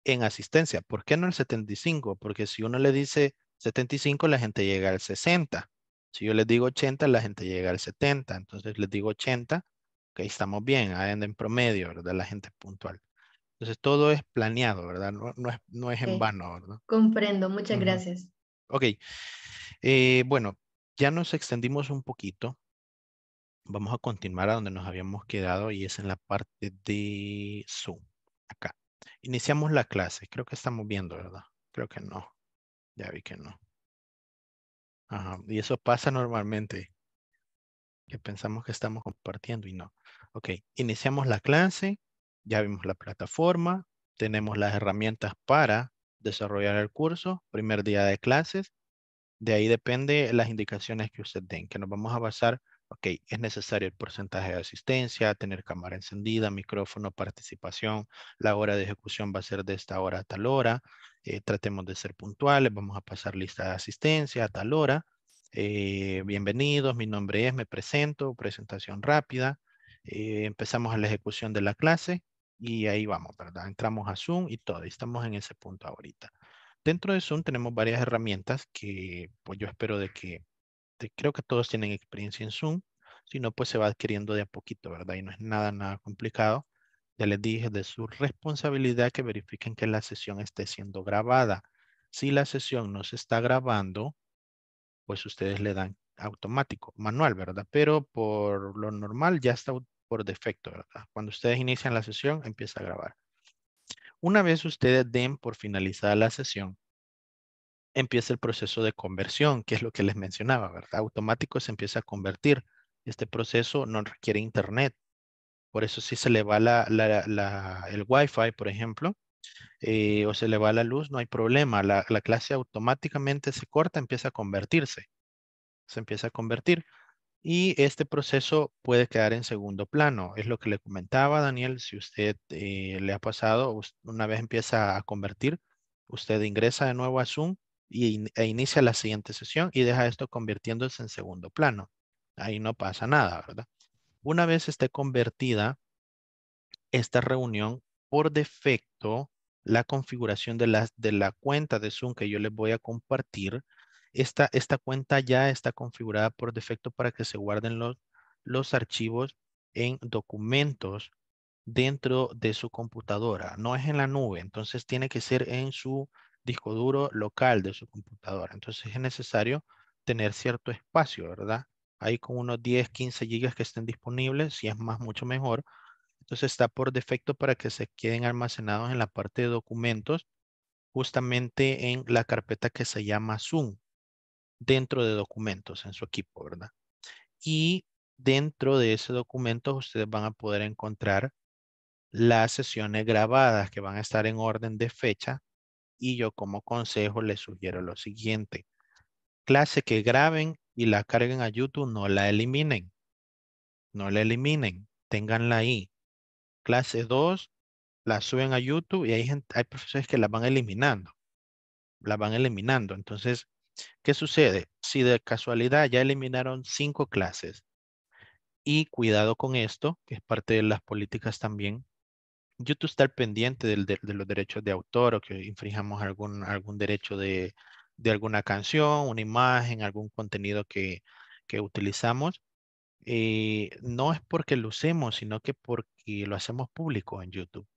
en asistencia. ¿Por qué no el 75? Porque si uno le dice 75, la gente llega al 60. Si yo les digo 80, la gente llega al 70. Entonces les digo 80, ok, estamos bien, anda en promedio, ¿verdad? La gente puntual. Entonces todo es planeado, ¿verdad? No, no es, no es en vano, ¿verdad? Comprendo, muchas gracias. Ok, eh, bueno, ya nos extendimos un poquito. Vamos a continuar a donde nos habíamos quedado y es en la parte de Zoom. Acá. Iniciamos la clase. Creo que estamos viendo, ¿verdad? Creo que no. Ya vi que no. Ajá. Y eso pasa normalmente. Que pensamos que estamos compartiendo y no. Ok, iniciamos la clase. Ya vimos la plataforma. Tenemos las herramientas para desarrollar el curso. Primer día de clases. De ahí depende las indicaciones que usted den, que nos vamos a basar, ok, es necesario el porcentaje de asistencia, tener cámara encendida, micrófono, participación, la hora de ejecución va a ser de esta hora a tal hora, eh, tratemos de ser puntuales, vamos a pasar lista de asistencia a tal hora, eh, bienvenidos, mi nombre es, me presento, presentación rápida, eh, empezamos a la ejecución de la clase y ahí vamos, ¿verdad? Entramos a Zoom y todo, y estamos en ese punto ahorita. Dentro de Zoom tenemos varias herramientas que pues yo espero de que, creo que todos tienen experiencia en Zoom, si no pues se va adquiriendo de a poquito, ¿verdad? Y no es nada, nada complicado. Ya les dije de su responsabilidad que verifiquen que la sesión esté siendo grabada. Si la sesión no se está grabando, pues ustedes le dan automático, manual, ¿verdad? Pero por lo normal ya está por defecto, ¿verdad? Cuando ustedes inician la sesión, empieza a grabar. Una vez ustedes den por finalizada la sesión, empieza el proceso de conversión, que es lo que les mencionaba, ¿verdad? Automático se empieza a convertir. Este proceso no requiere internet. Por eso si se le va la, el Wi-Fi, por ejemplo, eh, o se le va la luz, no hay problema. La clase automáticamente se corta, empieza a convertirse. Se empieza a convertir. Y este proceso puede quedar en segundo plano. Es lo que le comentaba Daniel. Si usted eh, le ha pasado, una vez empieza a convertir, usted ingresa de nuevo a Zoom y, e inicia la siguiente sesión y deja esto convirtiéndose en segundo plano. Ahí no pasa nada, ¿verdad? Una vez esté convertida esta reunión, por defecto, la configuración de la, de la cuenta de Zoom que yo les voy a compartir, esta, esta cuenta ya está configurada por defecto para que se guarden los, los archivos en documentos dentro de su computadora. No es en la nube, entonces tiene que ser en su disco duro local de su computadora. Entonces es necesario tener cierto espacio, ¿verdad? Ahí con unos 10, 15 gigas que estén disponibles, si es más, mucho mejor. Entonces está por defecto para que se queden almacenados en la parte de documentos, justamente en la carpeta que se llama Zoom, dentro de documentos en su equipo, ¿verdad? Y dentro de ese documento ustedes van a poder encontrar las sesiones grabadas que van a estar en orden de fecha y yo como consejo les sugiero lo siguiente. Clase que graben y la carguen a YouTube, no la eliminen. No la eliminen, ténganla ahí. Clase 2, la suben a YouTube y hay, hay profesores que la van eliminando. La van eliminando. Entonces, ¿qué sucede? Si de casualidad ya eliminaron cinco clases y cuidado con esto, que es parte de las políticas también, YouTube está pendiente de los derechos de autor o que infringamos algún, algún derecho de, de alguna canción, una imagen, algún contenido que, que utilizamos. eh, no es porque lo usemos, sino que porque lo hacemos público en YouTube.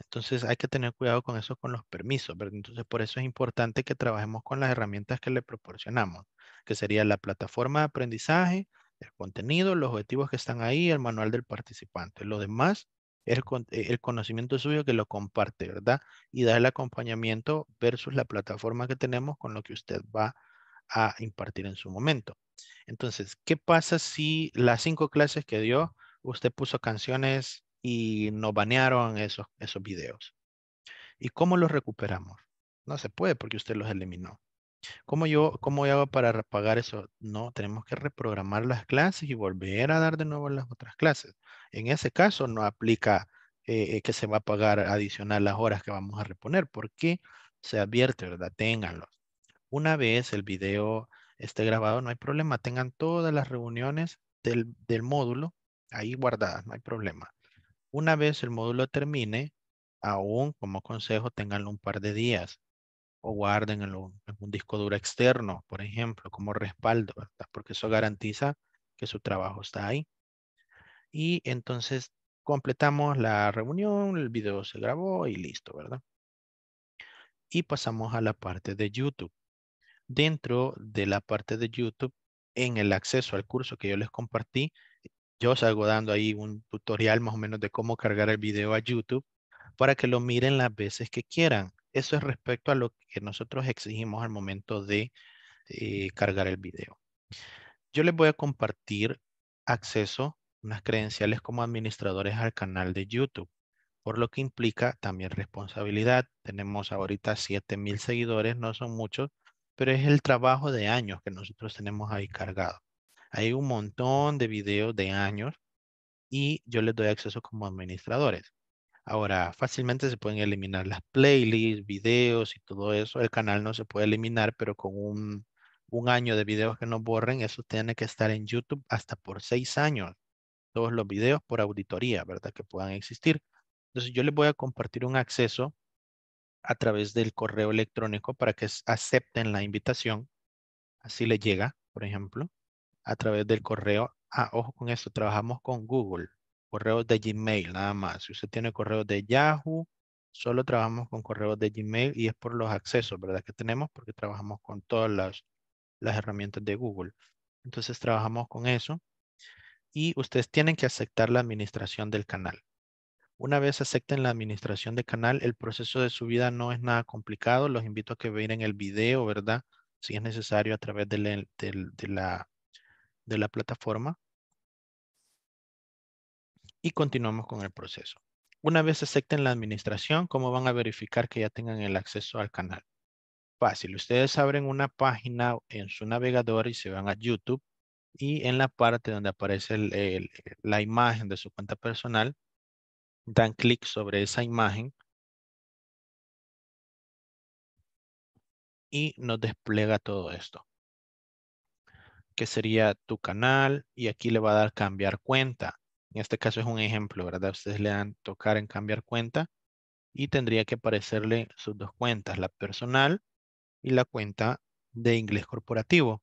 Entonces hay que tener cuidado con eso, con los permisos. Entonces por eso es importante que trabajemos con las herramientas que le proporcionamos, que sería la plataforma de aprendizaje, el contenido, los objetivos que están ahí, el manual del participante. Lo demás es eh, el conocimiento suyo que lo comparte, ¿verdad? Y da el acompañamiento versus la plataforma que tenemos con lo que usted va a impartir en su momento. Entonces, ¿qué pasa si las cinco clases que dio, usted puso canciones y nos banearon esos, esos videos? ¿Y cómo los recuperamos? No se puede porque usted los eliminó. ¿Cómo yo, cómo hago para repagar eso? No, tenemos que reprogramar las clases y volver a dar de nuevo las otras clases. En ese caso no aplica eh, eh, que se va a pagar adicional las horas que vamos a reponer porque se advierte, ¿verdad? Ténganlos. Una vez el video esté grabado, no hay problema. Tengan todas las reuniones del, del módulo ahí guardadas, no hay problema. Una vez el módulo termine, aún como consejo, tenganlo un par de días o guarden en, un disco duro externo, por ejemplo, como respaldo, porque eso garantiza que su trabajo está ahí. Y entonces completamos la reunión, el video se grabó y listo, ¿verdad? Y pasamos a la parte de YouTube. Dentro de la parte de YouTube, en el acceso al curso que yo les compartí, yo salgo dando ahí un tutorial más o menos de cómo cargar el video a YouTube para que lo miren las veces que quieran. Eso es respecto a lo que nosotros exigimos al momento de eh, cargar el video. Yo les voy a compartir acceso, unas credenciales como administradores al canal de YouTube, por lo que implica también responsabilidad. Tenemos ahorita 7000 seguidores, no son muchos, pero es el trabajo de años que nosotros tenemos ahí cargado. Hay un montón de videos de años y yo les doy acceso como administradores. Ahora, fácilmente se pueden eliminar las playlists, videos y todo eso. El canal no se puede eliminar, pero con un, año de videos que no borren, eso tiene que estar en YouTube hasta por seis años. Todos los videos por auditoría, ¿verdad? Que puedan existir. Entonces, yo les voy a compartir un acceso a través del correo electrónico para que acepten la invitación. Así le llega, por ejemplo, a través del correo. Ah, ojo con esto, trabajamos con Google correos de Gmail, nada más. Si usted tiene correos de Yahoo, solo trabajamos con correos de Gmail y es por los accesos, ¿verdad? Que tenemos porque trabajamos con todas las, las herramientas de Google. Entonces trabajamos con eso y ustedes tienen que aceptar la administración del canal. Una vez acepten la administración del canal, el proceso de subida no es nada complicado. Los invito a que vean el video, ¿verdad? Si es necesario a través de la, de la plataforma y continuamos con el proceso. Una vez acepten la administración, ¿cómo van a verificar que ya tengan el acceso al canal? Fácil, ustedes abren una página en su navegador y se van a YouTube y en la parte donde aparece la imagen de su cuenta personal, dan clic sobre esa imagen y nos despliega todo esto que sería tu canal y aquí le va a dar cambiar cuenta. En este caso es un ejemplo, ¿verdad? Ustedes le dan tocar en cambiar cuenta y tendría que aparecerle sus dos cuentas, la personal y la cuenta de inglés corporativo.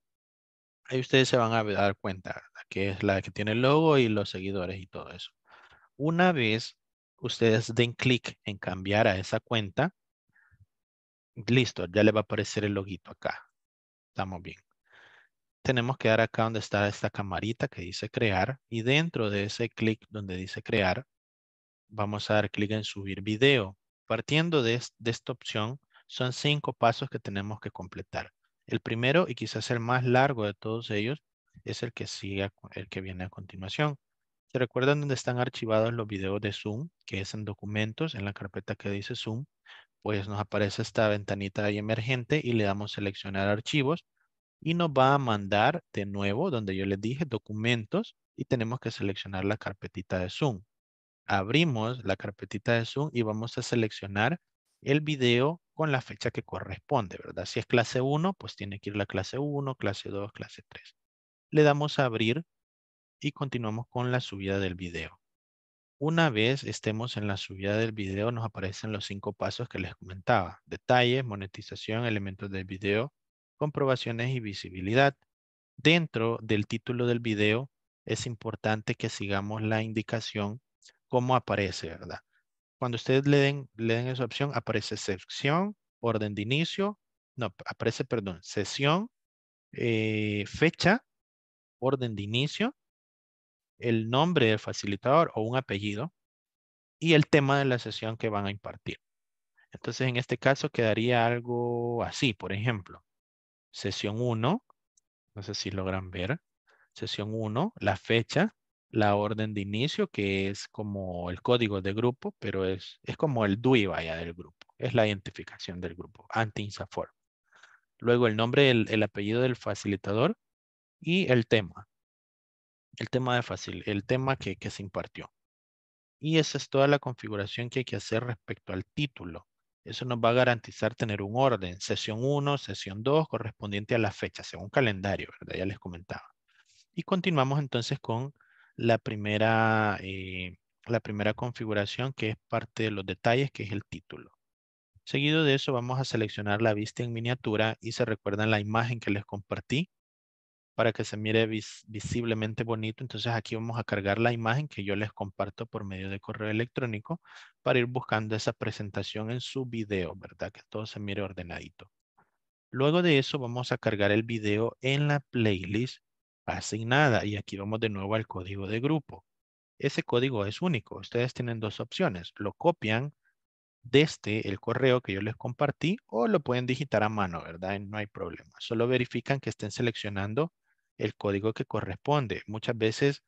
Ahí ustedes se van a dar cuenta. Que es la que tiene el logo y los seguidores y todo eso. Una vez ustedes den clic en cambiar a esa cuenta, listo, ya le va a aparecer el loguito acá. Estamos bien tenemos que dar acá donde está esta camarita que dice crear y dentro de ese clic donde dice crear, vamos a dar clic en subir video. Partiendo de, esta opción, son cinco pasos que tenemos que completar. El primero y quizás el más largo de todos ellos es el que sigue, el que viene a continuación. ¿Se recuerdan dónde están archivados los videos de Zoom? Que es en documentos, en la carpeta que dice Zoom. Pues nos aparece esta ventanita ahí emergente y le damos seleccionar archivos y nos va a mandar de nuevo donde yo les dije documentos y tenemos que seleccionar la carpetita de Zoom. Abrimos la carpetita de Zoom y vamos a seleccionar el video con la fecha que corresponde, ¿verdad? Si es clase 1, pues tiene que ir la clase 1, clase 2, clase 3. Le damos a abrir y continuamos con la subida del video. Una vez estemos en la subida del video, nos aparecen los cinco pasos que les comentaba. Detalles, monetización, elementos del video, comprobaciones y visibilidad. Dentro del título del video es importante que sigamos la indicación cómo aparece, ¿verdad? Cuando ustedes le den, le den esa opción, aparece sección, orden de inicio, no, aparece, perdón, sesión, eh, fecha, orden de inicio, el nombre del facilitador o un apellido y el tema de la sesión que van a impartir. Entonces, en este caso quedaría algo así, por ejemplo sesión 1, no sé si logran ver, sesión 1, la fecha, la orden de inicio, que es como el código de grupo, pero es, es como el DUI vaya del grupo. es la identificación del grupo, anti-INSAFORM. Luego el nombre, el, el, apellido del facilitador y el tema. El tema, de facil, el tema que, que se impartió. Y esa es toda la configuración que hay que hacer respecto al título. Eso nos va a garantizar tener un orden, sesión 1, sesión 2, correspondiente a la fecha, según calendario, ¿verdad? Ya les comentaba. Y continuamos entonces con la primera, eh, la primera configuración que es parte de los detalles, que es el título. Seguido de eso vamos a seleccionar la vista en miniatura y se recuerdan la imagen que les compartí para que se mire visiblemente bonito. Entonces aquí vamos a cargar la imagen que yo les comparto por medio de correo electrónico para ir buscando esa presentación en su video, ¿verdad? Que todo se mire ordenadito. Luego de eso vamos a cargar el video en la playlist asignada y aquí vamos de nuevo al código de grupo. Ese código es único. Ustedes tienen dos opciones. Lo copian desde el correo que yo les compartí o lo pueden digitar a mano, ¿verdad? No hay problema. Solo verifican que estén seleccionando el código que corresponde. Muchas veces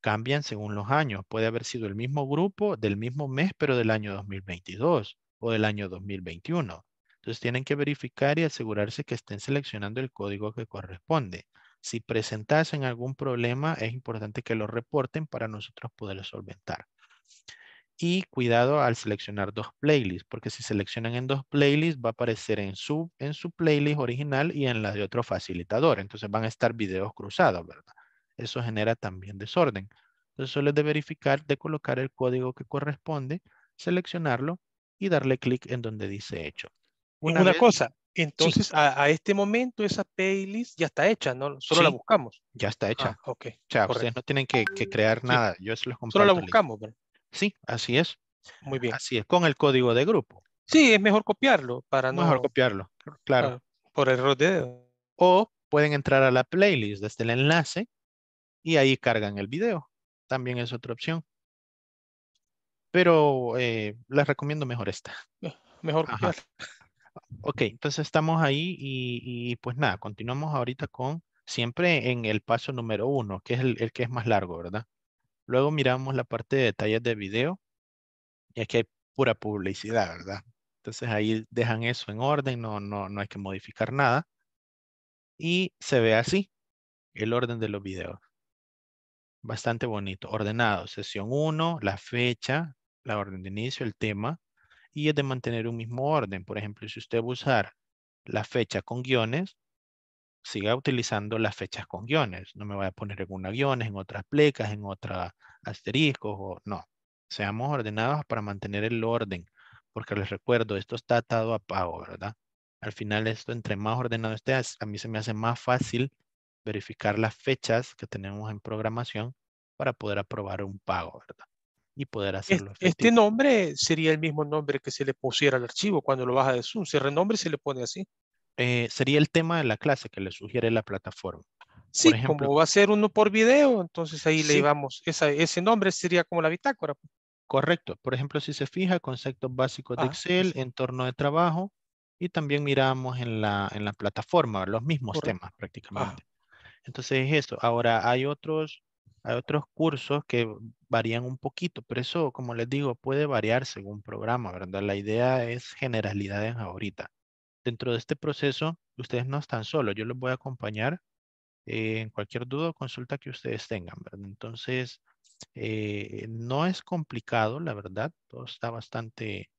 cambian según los años. Puede haber sido el mismo grupo del mismo mes, pero del año 2022 o del año 2021. Entonces tienen que verificar y asegurarse que estén seleccionando el código que corresponde. Si presentasen algún problema, es importante que lo reporten para nosotros poderlo solventar. Y cuidado al seleccionar dos playlists, porque si seleccionan en dos playlists va a aparecer en su, en su playlist original y en la de otro facilitador. Entonces van a estar videos cruzados, ¿verdad? Eso genera también desorden. Entonces solo es de verificar, de colocar el código que corresponde, seleccionarlo y darle clic en donde dice hecho. Una, cosa, entonces a, este momento esa playlist ya está hecha, ¿no? Solo la buscamos. Ya está hecha. Ah, ok. O sea, ustedes no tienen que, crear nada. Yo se los comparto. Solo la buscamos. ¿verdad? Sí, así es. Muy bien. Así es, con el código de grupo. Sí, es mejor copiarlo para no... Mejor copiarlo, claro. por error de dedo. O pueden entrar a la playlist desde el enlace y ahí cargan el video. También es otra opción. Pero eh, les recomiendo mejor esta. Mejor copiar. Ok, entonces estamos ahí y, y, pues nada, continuamos ahorita con siempre en el paso número uno, que es el, el que es más largo, ¿verdad? Luego miramos la parte de detalles de video. Y aquí hay pura publicidad, ¿verdad? Entonces ahí dejan eso en orden, no, no, no hay que modificar nada. Y se ve así, el orden de los videos. Bastante bonito, ordenado. Sesión 1, la fecha, la orden de inicio, el tema. Y es de mantener un mismo orden. Por ejemplo, si usted va usar la fecha con guiones, siga utilizando las fechas con guiones. No me voy a poner en una guiones, en otras plecas, en otras asteriscos, o no. Seamos ordenados para mantener el orden, porque les recuerdo, esto está atado a pago, ¿verdad? Al final esto, entre más ordenado esté, a mí se me hace más fácil verificar las fechas que tenemos en programación para poder aprobar un pago, ¿verdad? Y poder hacerlo. Este nombre sería el mismo nombre que se le pusiera al archivo cuando lo baja de Zoom. Si renombre se le pone así. Eh, sería el tema de la clase que le sugiere la plataforma. Sí, como va a ser uno por video, entonces ahí le llevamos, ese nombre sería como la bitácora. Pues. Correcto. Por ejemplo, si se fija, conceptos básicos de ah, Excel, entorno de trabajo, y también miramos en la, en la plataforma los mismos temas prácticamente. Ah. Entonces es eso. Ahora hay otros, hay otros cursos que varían un poquito, pero eso, como les digo, puede variar según programa, ¿verdad? La idea es generalidades ahorita dentro de este proceso, ustedes no están solos. Yo los voy a acompañar eh, en cualquier duda o consulta que ustedes tengan, ¿verdad? Entonces, eh, no es complicado, la verdad. Todo está bastante...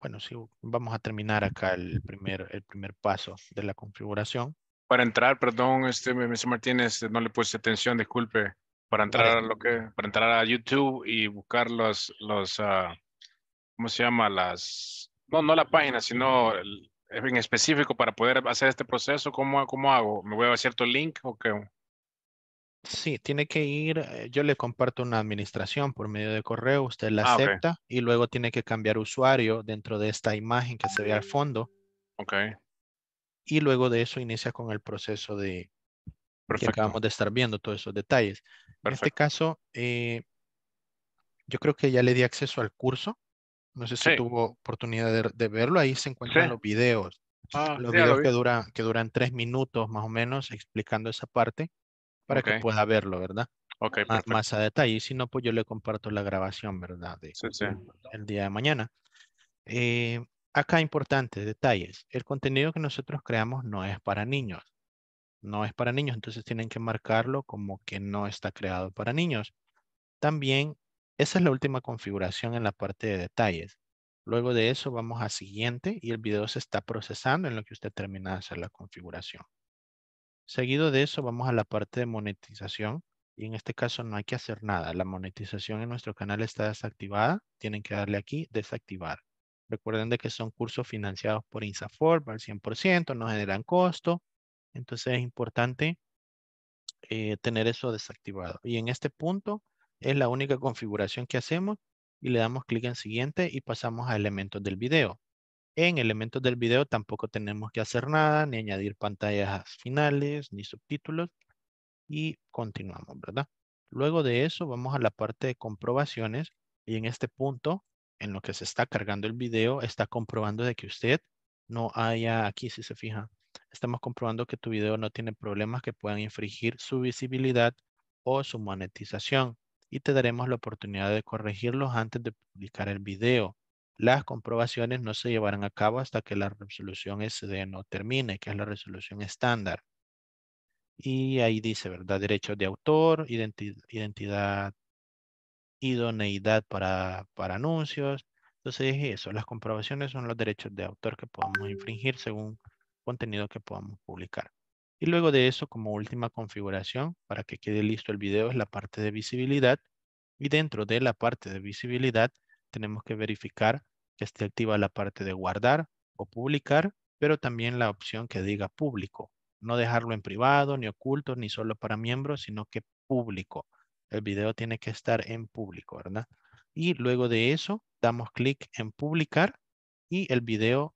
Bueno, sí, vamos a terminar acá el primer, el primer paso de la configuración. Para entrar, perdón, este, Mr. Martínez, no le puse atención, disculpe. Para entrar a lo que, para entrar a YouTube y buscar los, los, uh, ¿cómo se llama? Las, no, no la página, sino en específico para poder hacer este proceso, ¿cómo, cómo hago? ¿Me voy a cierto link o qué? Sí, tiene que ir, eh, yo le comparto una administración por medio de correo, usted la Ah, acepta y luego tiene que cambiar usuario dentro de esta imagen que se ve al fondo Ok, y luego de eso inicia con el proceso de que perfecto. acabamos de estar viendo todos esos detalles. En este Perfecto. caso, eh, yo creo que ya le di acceso al curso. No sé si Sí. tuvo oportunidad de, de verlo. Ahí se encuentran Sí. los videos. Ah, Los sí, ya lo videos vi. que, dura, que duran tres minutos más o menos explicando esa parte para que pueda verlo, ¿verdad? Ok, Más, más a detalle. Y si no, pues yo le comparto la grabación, ¿verdad? De, Sí, sí. el día de mañana. Eh, acá importante, detalles. El contenido que nosotros creamos no es para niños. No es para niños, entonces tienen que marcarlo como que no está creado para niños. También, esa es la última configuración en la parte de detalles. Luego de eso vamos a siguiente y el video se está procesando en lo que usted termina de hacer la configuración. Seguido de eso vamos a la parte de monetización y en este caso no hay que hacer nada. La monetización en nuestro canal está desactivada. Tienen que darle aquí desactivar. Recuerden de que son cursos financiados por INSAFORP al 100%, no generan costo. Entonces es importante eh, tener eso desactivado. Y en este punto es la única configuración que hacemos y le damos clic en siguiente y pasamos a elementos del video. En elementos del video tampoco tenemos que hacer nada, ni añadir pantallas finales, ni subtítulos. Y continuamos, ¿verdad? Luego de eso vamos a la parte de comprobaciones y en este punto, en lo que se está cargando el video, está comprobando de que usted no haya, aquí si se fija, estamos comprobando que tu video no tiene problemas que puedan infringir su visibilidad o su monetización y te daremos la oportunidad de corregirlos antes de publicar el video. Las comprobaciones no se llevarán a cabo hasta que la resolución SD no termine, que es la resolución estándar. Y ahí dice, ¿verdad? Derechos de autor, identidad, idoneidad para, para anuncios. Entonces eso, las comprobaciones son los derechos de autor que podamos infringir según contenido que podamos publicar. Y luego de eso, como última configuración, para que quede listo el video, es la parte de visibilidad. Y dentro de la parte de visibilidad, tenemos que verificar que esté activa la parte de guardar o publicar, pero también la opción que diga público. No dejarlo en privado, ni oculto, ni solo para miembros, sino que público. El video tiene que estar en público, ¿verdad? Y luego de eso, damos clic en publicar y el video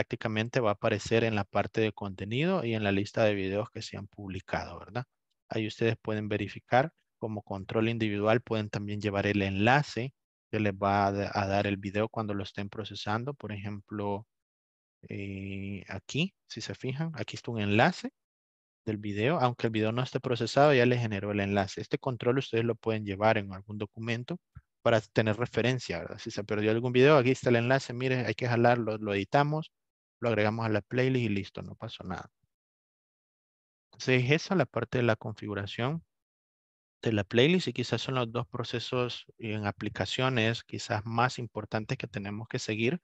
prácticamente va a aparecer en la parte de contenido y en la lista de videos que se han publicado, ¿verdad? Ahí ustedes pueden verificar como control individual, pueden también llevar el enlace que les va a, dar el video cuando lo estén procesando. Por ejemplo, eh, aquí, si se fijan, aquí está un enlace del video. Aunque el video no esté procesado, ya le generó el enlace. Este control ustedes lo pueden llevar en algún documento para tener referencia, ¿verdad? Si se perdió algún video, aquí está el enlace. Mire, hay que jalarlo, lo editamos lo agregamos a la playlist y listo, no pasó nada. Entonces, esa es la parte de la configuración de la playlist y quizás son los dos procesos en aplicaciones quizás más importantes que tenemos que seguir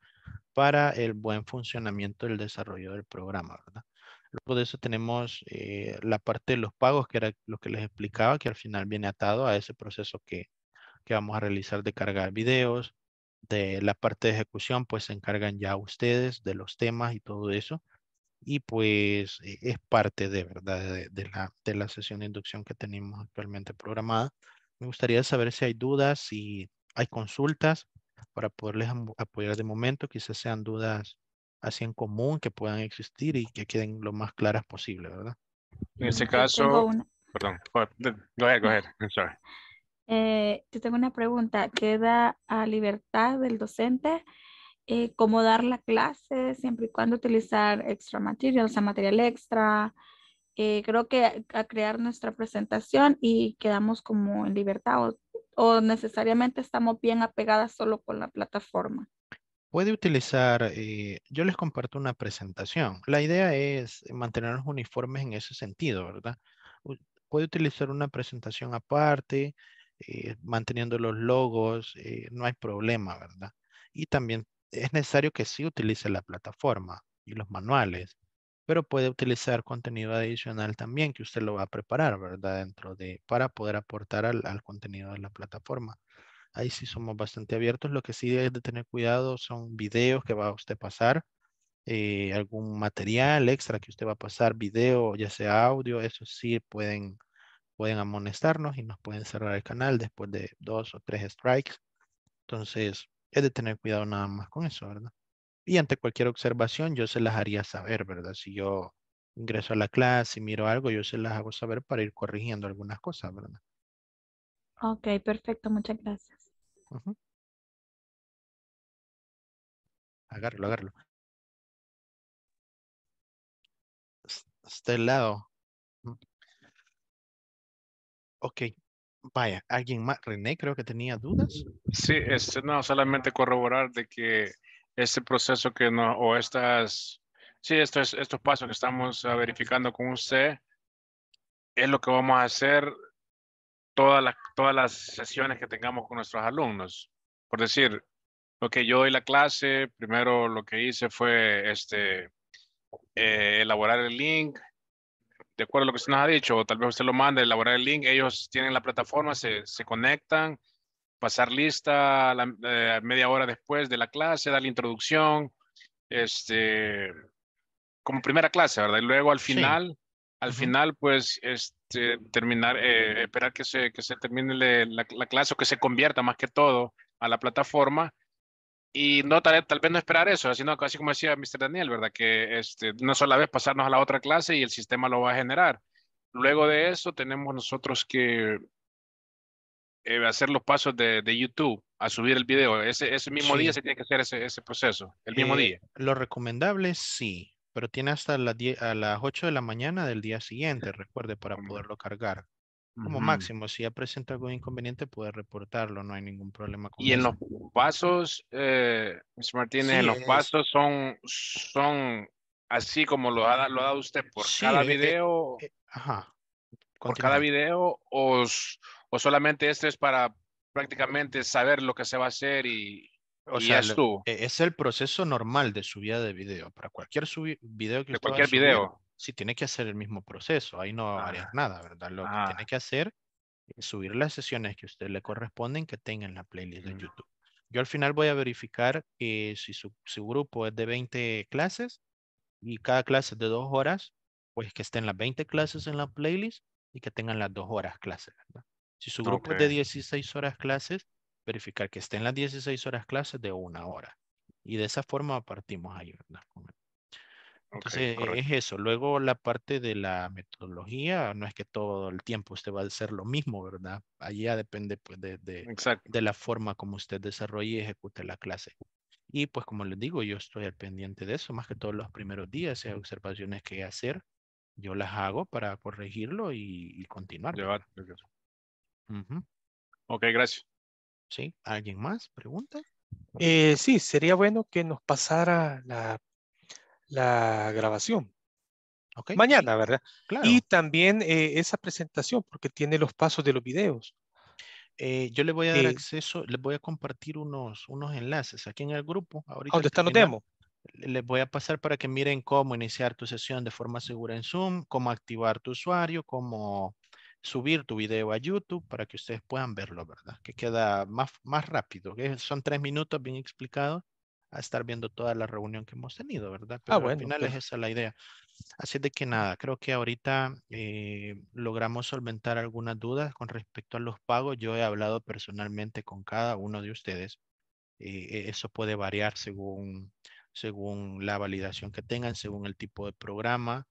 para el buen funcionamiento del desarrollo del programa, ¿verdad? Luego de eso tenemos eh, la parte de los pagos, que era lo que les explicaba, que al final viene atado a ese proceso que, que vamos a realizar de cargar videos, de la parte de ejecución, pues se encargan ya ustedes de los temas y todo eso. Y pues e, es parte de verdad de, la, de la sesión de inducción que tenemos actualmente programada. Me gustaría saber si hay dudas, si hay consultas para poderles apoyar de momento. Quizás sean dudas así en común que puedan existir y que queden lo más claras posible, ¿verdad? En este caso, perdón, go ahead, go ahead, I'm sorry. Eh, yo tengo una pregunta. ¿Queda a libertad del docente eh, cómo dar la clase siempre y cuando utilizar extra material, o sea, material extra? Eh, creo que a, crear nuestra presentación y quedamos como en libertad o, o, necesariamente estamos bien apegadas solo con la plataforma. Puede utilizar, yo les comparto una presentación. La idea es mantenernos uniformes en ese sentido, ¿verdad? Puede utilizar una presentación aparte, eh, manteniendo los logos, eh, no hay problema, ¿verdad? Y también es necesario que sí utilice la plataforma y los manuales, pero puede utilizar contenido adicional también que usted lo va a preparar, ¿verdad? Dentro de, para poder aportar al, contenido de la plataforma. Ahí sí somos bastante abiertos. Lo que sí debe de tener cuidado son videos que va a usted pasar, eh, algún material extra que usted va a pasar, video, ya sea audio, eso sí pueden pueden amonestarnos y nos pueden cerrar el canal después de dos o tres strikes. Entonces, es de tener cuidado nada más con eso, ¿verdad? Y ante cualquier observación, yo se las haría saber, ¿verdad? Si yo ingreso a la clase y miro algo, yo se las hago saber para ir corrigiendo algunas cosas, ¿verdad? Ok, perfecto, muchas gracias. Agárralo, agárralo. Este lado. Ok, vaya, ¿alguien más? René creo que tenía dudas. Sí, este, no, solamente corroborar de que este proceso que no, o estas, sí, estos, estos pasos que estamos ah, verificando con usted, es lo que vamos a hacer todas las, todas las sesiones que tengamos con nuestros alumnos. Por decir, lo que yo doy la clase, primero lo que hice fue este, eh, elaborar el link, de acuerdo a lo que usted nos ha dicho, o tal vez usted lo mande, elaborar el link, ellos tienen la plataforma, se, se conectan, pasar lista la, eh, media hora después de la clase, dar la introducción, este, como primera clase, ¿verdad? Y luego al final, al final, pues, este, terminar, eh, esperar que se, que se termine la, la, clase o que se convierta más que todo a la plataforma. Y no, tal, tal vez no esperar eso, sino así como decía Mr. Daniel, ¿verdad? Que este, una sola vez pasarnos a la otra clase y el sistema lo va a generar. Luego de eso tenemos nosotros que eh, hacer los pasos de, de, YouTube a subir el video. Ese, ese mismo día se tiene que hacer ese, ese proceso, el mismo Eh, día. Lo recomendable sí, pero tiene hasta las 10 a las 8 de la mañana del día siguiente, recuerde, para poderlo cargar. Como Ujú. máximo, si ya presenta algún inconveniente, puede reportarlo, no hay ningún problema con Y en eso. los pasos, eh. Martínez, Sí, en los es- pasos son, son así como lo ha, lo ha dado usted por Sí, cada eh, eh, video, eh, Ajá. por cada video, o, o solamente este es para prácticamente saber lo que se va a hacer y, O sea, e- es el proceso normal de subida de video. Para cualquier video que de usted cualquier video. Sí tiene que hacer el mismo proceso. Ahí no va a variar Ah, nada, ¿verdad? Lo que ah, tiene que hacer es subir las sesiones que a usted le corresponden que tenga en la playlist de mm, YouTube. Yo al final voy a verificar que si su, su grupo es de 20 clases y cada clase es de dos horas, pues que estén las 20 clases en la playlist y que tengan las dos horas clases, ¿verdad? Si su grupo es de ok. 16 horas clases, verificar que estén las 16 horas clases de una hora. Y de esa forma partimos ahí, ¿verdad? Entonces correcto. es eso. Luego la parte de la metodología, no es que todo el tiempo usted va a hacer lo mismo, ¿verdad? Allí ya depende pues de, de, de la forma como usted desarrolle y ejecute la clase. Y pues como les digo, yo estoy al pendiente de eso, más que todos los primeros días, esas observaciones que hacer, yo las hago para corregirlo y, y continuar. Llevar- ¿verdad? Ujú. Ok, gracias. ¿Sí? ¿Alguien más? ¿Pregunta? Eh, sí, sería bueno que nos pasara la, la grabación Ok, sí, mañana, ¿verdad? claro. Y también eh, esa presentación, porque tiene los pasos de los videos. Eh, yo le voy a dar Eh, acceso, les voy a compartir unos, unos enlaces aquí en el grupo. Ahorita ¿Dónde están los demos? le- les voy a pasar para que miren cómo iniciar tu sesión de forma segura en Zoom, cómo activar tu usuario, cómo subir tu video a YouTube para que ustedes puedan verlo, ¿verdad? Que queda más, más rápido, que son tres minutos bien explicados a estar viendo toda la reunión que hemos tenido, ¿verdad? Pero Ah, al bueno, final es esa la idea. Así de que nada, creo que ahorita eh, logramos solventar algunas dudas con respecto a los pagos. Yo he hablado personalmente con cada uno de ustedes. eh, eh, eso puede variar según, según la validación que tengan, según el tipo de programa.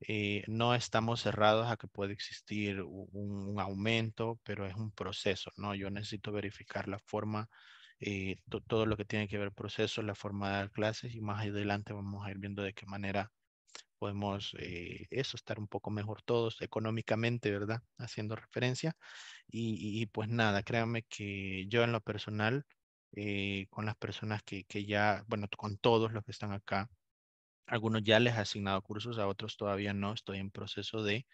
Eh, no estamos cerrados a que puede existir un, un aumento, pero es un proceso, ¿no? Yo necesito verificar la forma, eh, to- todo lo que tiene que ver proceso, la forma de dar clases y más adelante vamos a ir viendo de qué manera podemos eh, eso, estar un poco mejor todos económicamente, ¿verdad? Haciendo referencia. Y, pues nada, créanme que yo en lo personal, eh, con las personas que, que ya, bueno, con todos los que están acá, algunos ya les he asignado cursos, a otros todavía no, estoy en proceso de,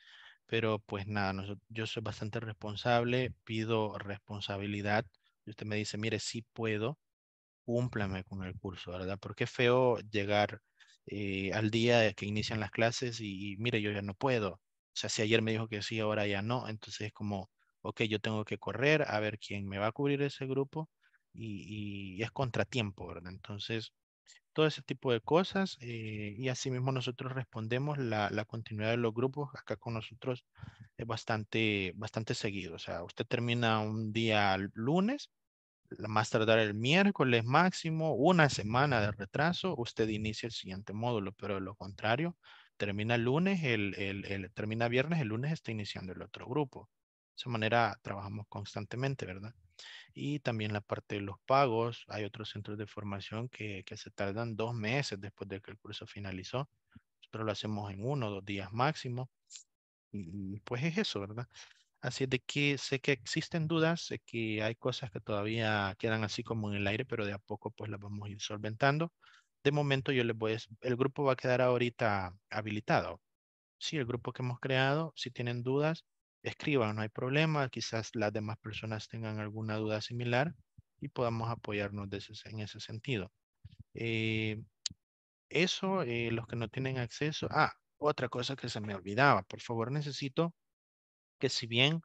pero pues nada, yo soy bastante responsable, pido responsabilidad. Y usted me dice, mire, sí puedo, cúmplame con el curso, ¿verdad? Porque es feo llegar eh, al día que inician las clases y, y, mire, yo ya no puedo. O sea, si ayer me dijo que sí, ahora ya no. Entonces es como, ok, yo tengo que correr a ver quién me va a cubrir ese grupo y, y es contratiempo, ¿verdad? Entonces, todo ese tipo de cosas eh, y asimismo nosotros respondemos la, la continuidad de los grupos acá con nosotros es bastante, bastante seguido. O sea, usted termina un día lunes más tardar el miércoles máximo, una semana de retraso, usted inicia el siguiente módulo, pero de lo contrario, termina el lunes, el, el, el- termina viernes, el lunes está iniciando el otro grupo. De esa manera trabajamos constantemente, ¿verdad? Y también la parte de los pagos, hay otros centros de formación que, que se tardan dos meses después de que el curso finalizó. Nosotros lo hacemos en uno o dos días máximo. Y pues es eso, ¿verdad? Así de que sé que existen dudas, sé que hay cosas que todavía quedan así como en el aire, pero de a poco pues las vamos a ir solventando. De momento yo les voy a, el grupo va a quedar ahorita habilitado. Sí, el grupo que hemos creado, si tienen dudas, escriban, no hay problema. Quizás las demás personas tengan alguna duda similar y podamos apoyarnos en ese sentido. Eh, eso, eh, los que no tienen acceso. Ah, otra cosa que se me olvidaba. Por favor, necesito que si bien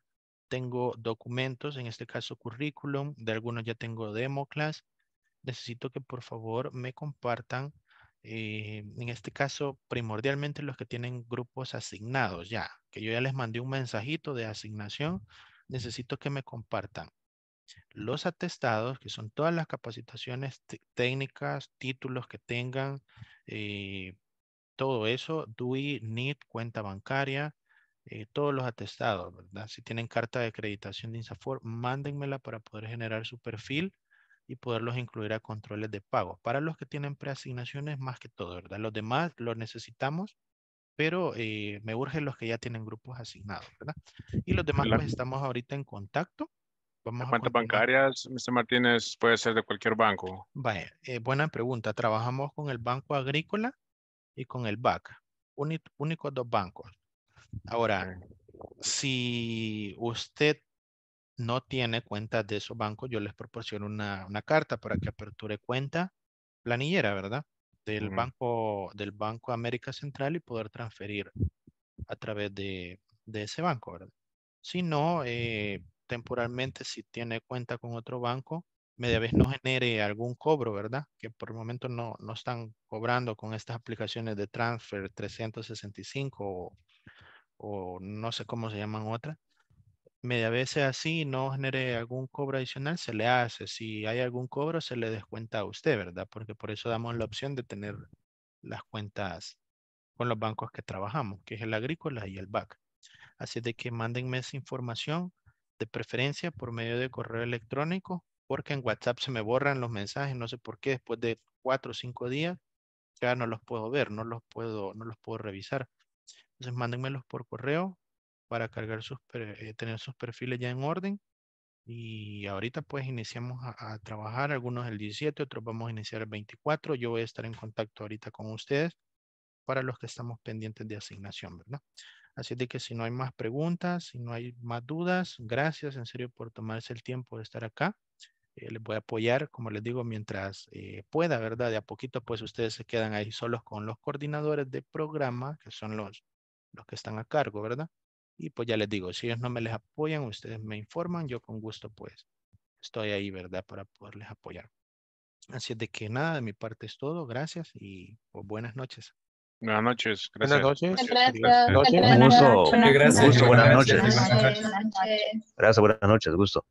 tengo documentos, en este caso currículum, de algunos ya tengo demo class, necesito que por favor me compartan, eh, en este caso primordialmente los que tienen grupos asignados ya, que yo ya les mandé un mensajito de asignación, necesito que me compartan los atestados, que son todas las capacitaciones técnicas, títulos que tengan, eh, todo eso, DUI, NIT, cuenta bancaria, eh, todos los atestados, ¿verdad? Si tienen carta de acreditación de INSAFOR, mándenmela para poder generar su perfil y poderlos incluir a controles de pago. Para los que tienen preasignaciones, más que todo, ¿verdad? Los demás los necesitamos, pero eh, me urgen los que ya tienen grupos asignados, ¿verdad? Y los demás, pues estamos ahorita en contacto. Vamos ¿Cuántas bancarias, Mr. Martínez, puede ser de cualquier banco? Vaya, eh, buena pregunta. Trabajamos con el Banco Agrícola y con el BAC. Únicos dos bancos. Ahora, si usted no tiene cuenta de esos bancos, yo les proporciono una, carta para que aperture cuenta planillera, ¿verdad? Del banco del Banco América Central y poder transferir a través de, ese banco, ¿verdad? Si no, eh, temporalmente, si tiene cuenta con otro banco, media vez no genere algún cobro, ¿verdad? Que por el momento no, no están cobrando con estas aplicaciones de transfer 365 o o no sé cómo se llaman otras, media vez así, no genere algún cobro adicional, se le hace. Si hay algún cobro, se le descuenta a usted, ¿verdad? Porque por eso damos la opción de tener las cuentas con los bancos que trabajamos, que es el agrícola y el BAC. Así de que mándenme esa información de preferencia por medio de correo electrónico, porque en WhatsApp se me borran los mensajes, no sé por qué, después de cuatro o cinco días, ya no los puedo ver, no los puedo, no los puedo revisar. Entonces mándenmelos por correo para cargar sus, eh, tener sus perfiles ya en orden. Y ahorita pues iniciamos a, trabajar, algunos el 17, otros vamos a iniciar el 24. Yo voy a estar en contacto ahorita con ustedes para los que estamos pendientes de asignación, ¿verdad? Así de que si no hay más preguntas, si no hay más dudas, gracias en serio por tomarse el tiempo de estar acá. Eh, les voy a apoyar, como les digo, mientras eh, pueda, ¿verdad? De a poquito, pues ustedes se quedan ahí solos con los coordinadores de programa, que son los los que están a cargo, ¿verdad? Y pues ya les digo, si ellos no me les apoyan, ustedes me informan, yo con gusto pues estoy ahí, ¿verdad? Para poderles apoyar. Así es de que nada, de mi parte es todo, gracias y pues, buenas noches. Buenas noches. Gracias. Buenas noches. Gracias. Un gusto. Gracias. Buenas noches. Buenas noches. Gracias, buenas noches. Gusto.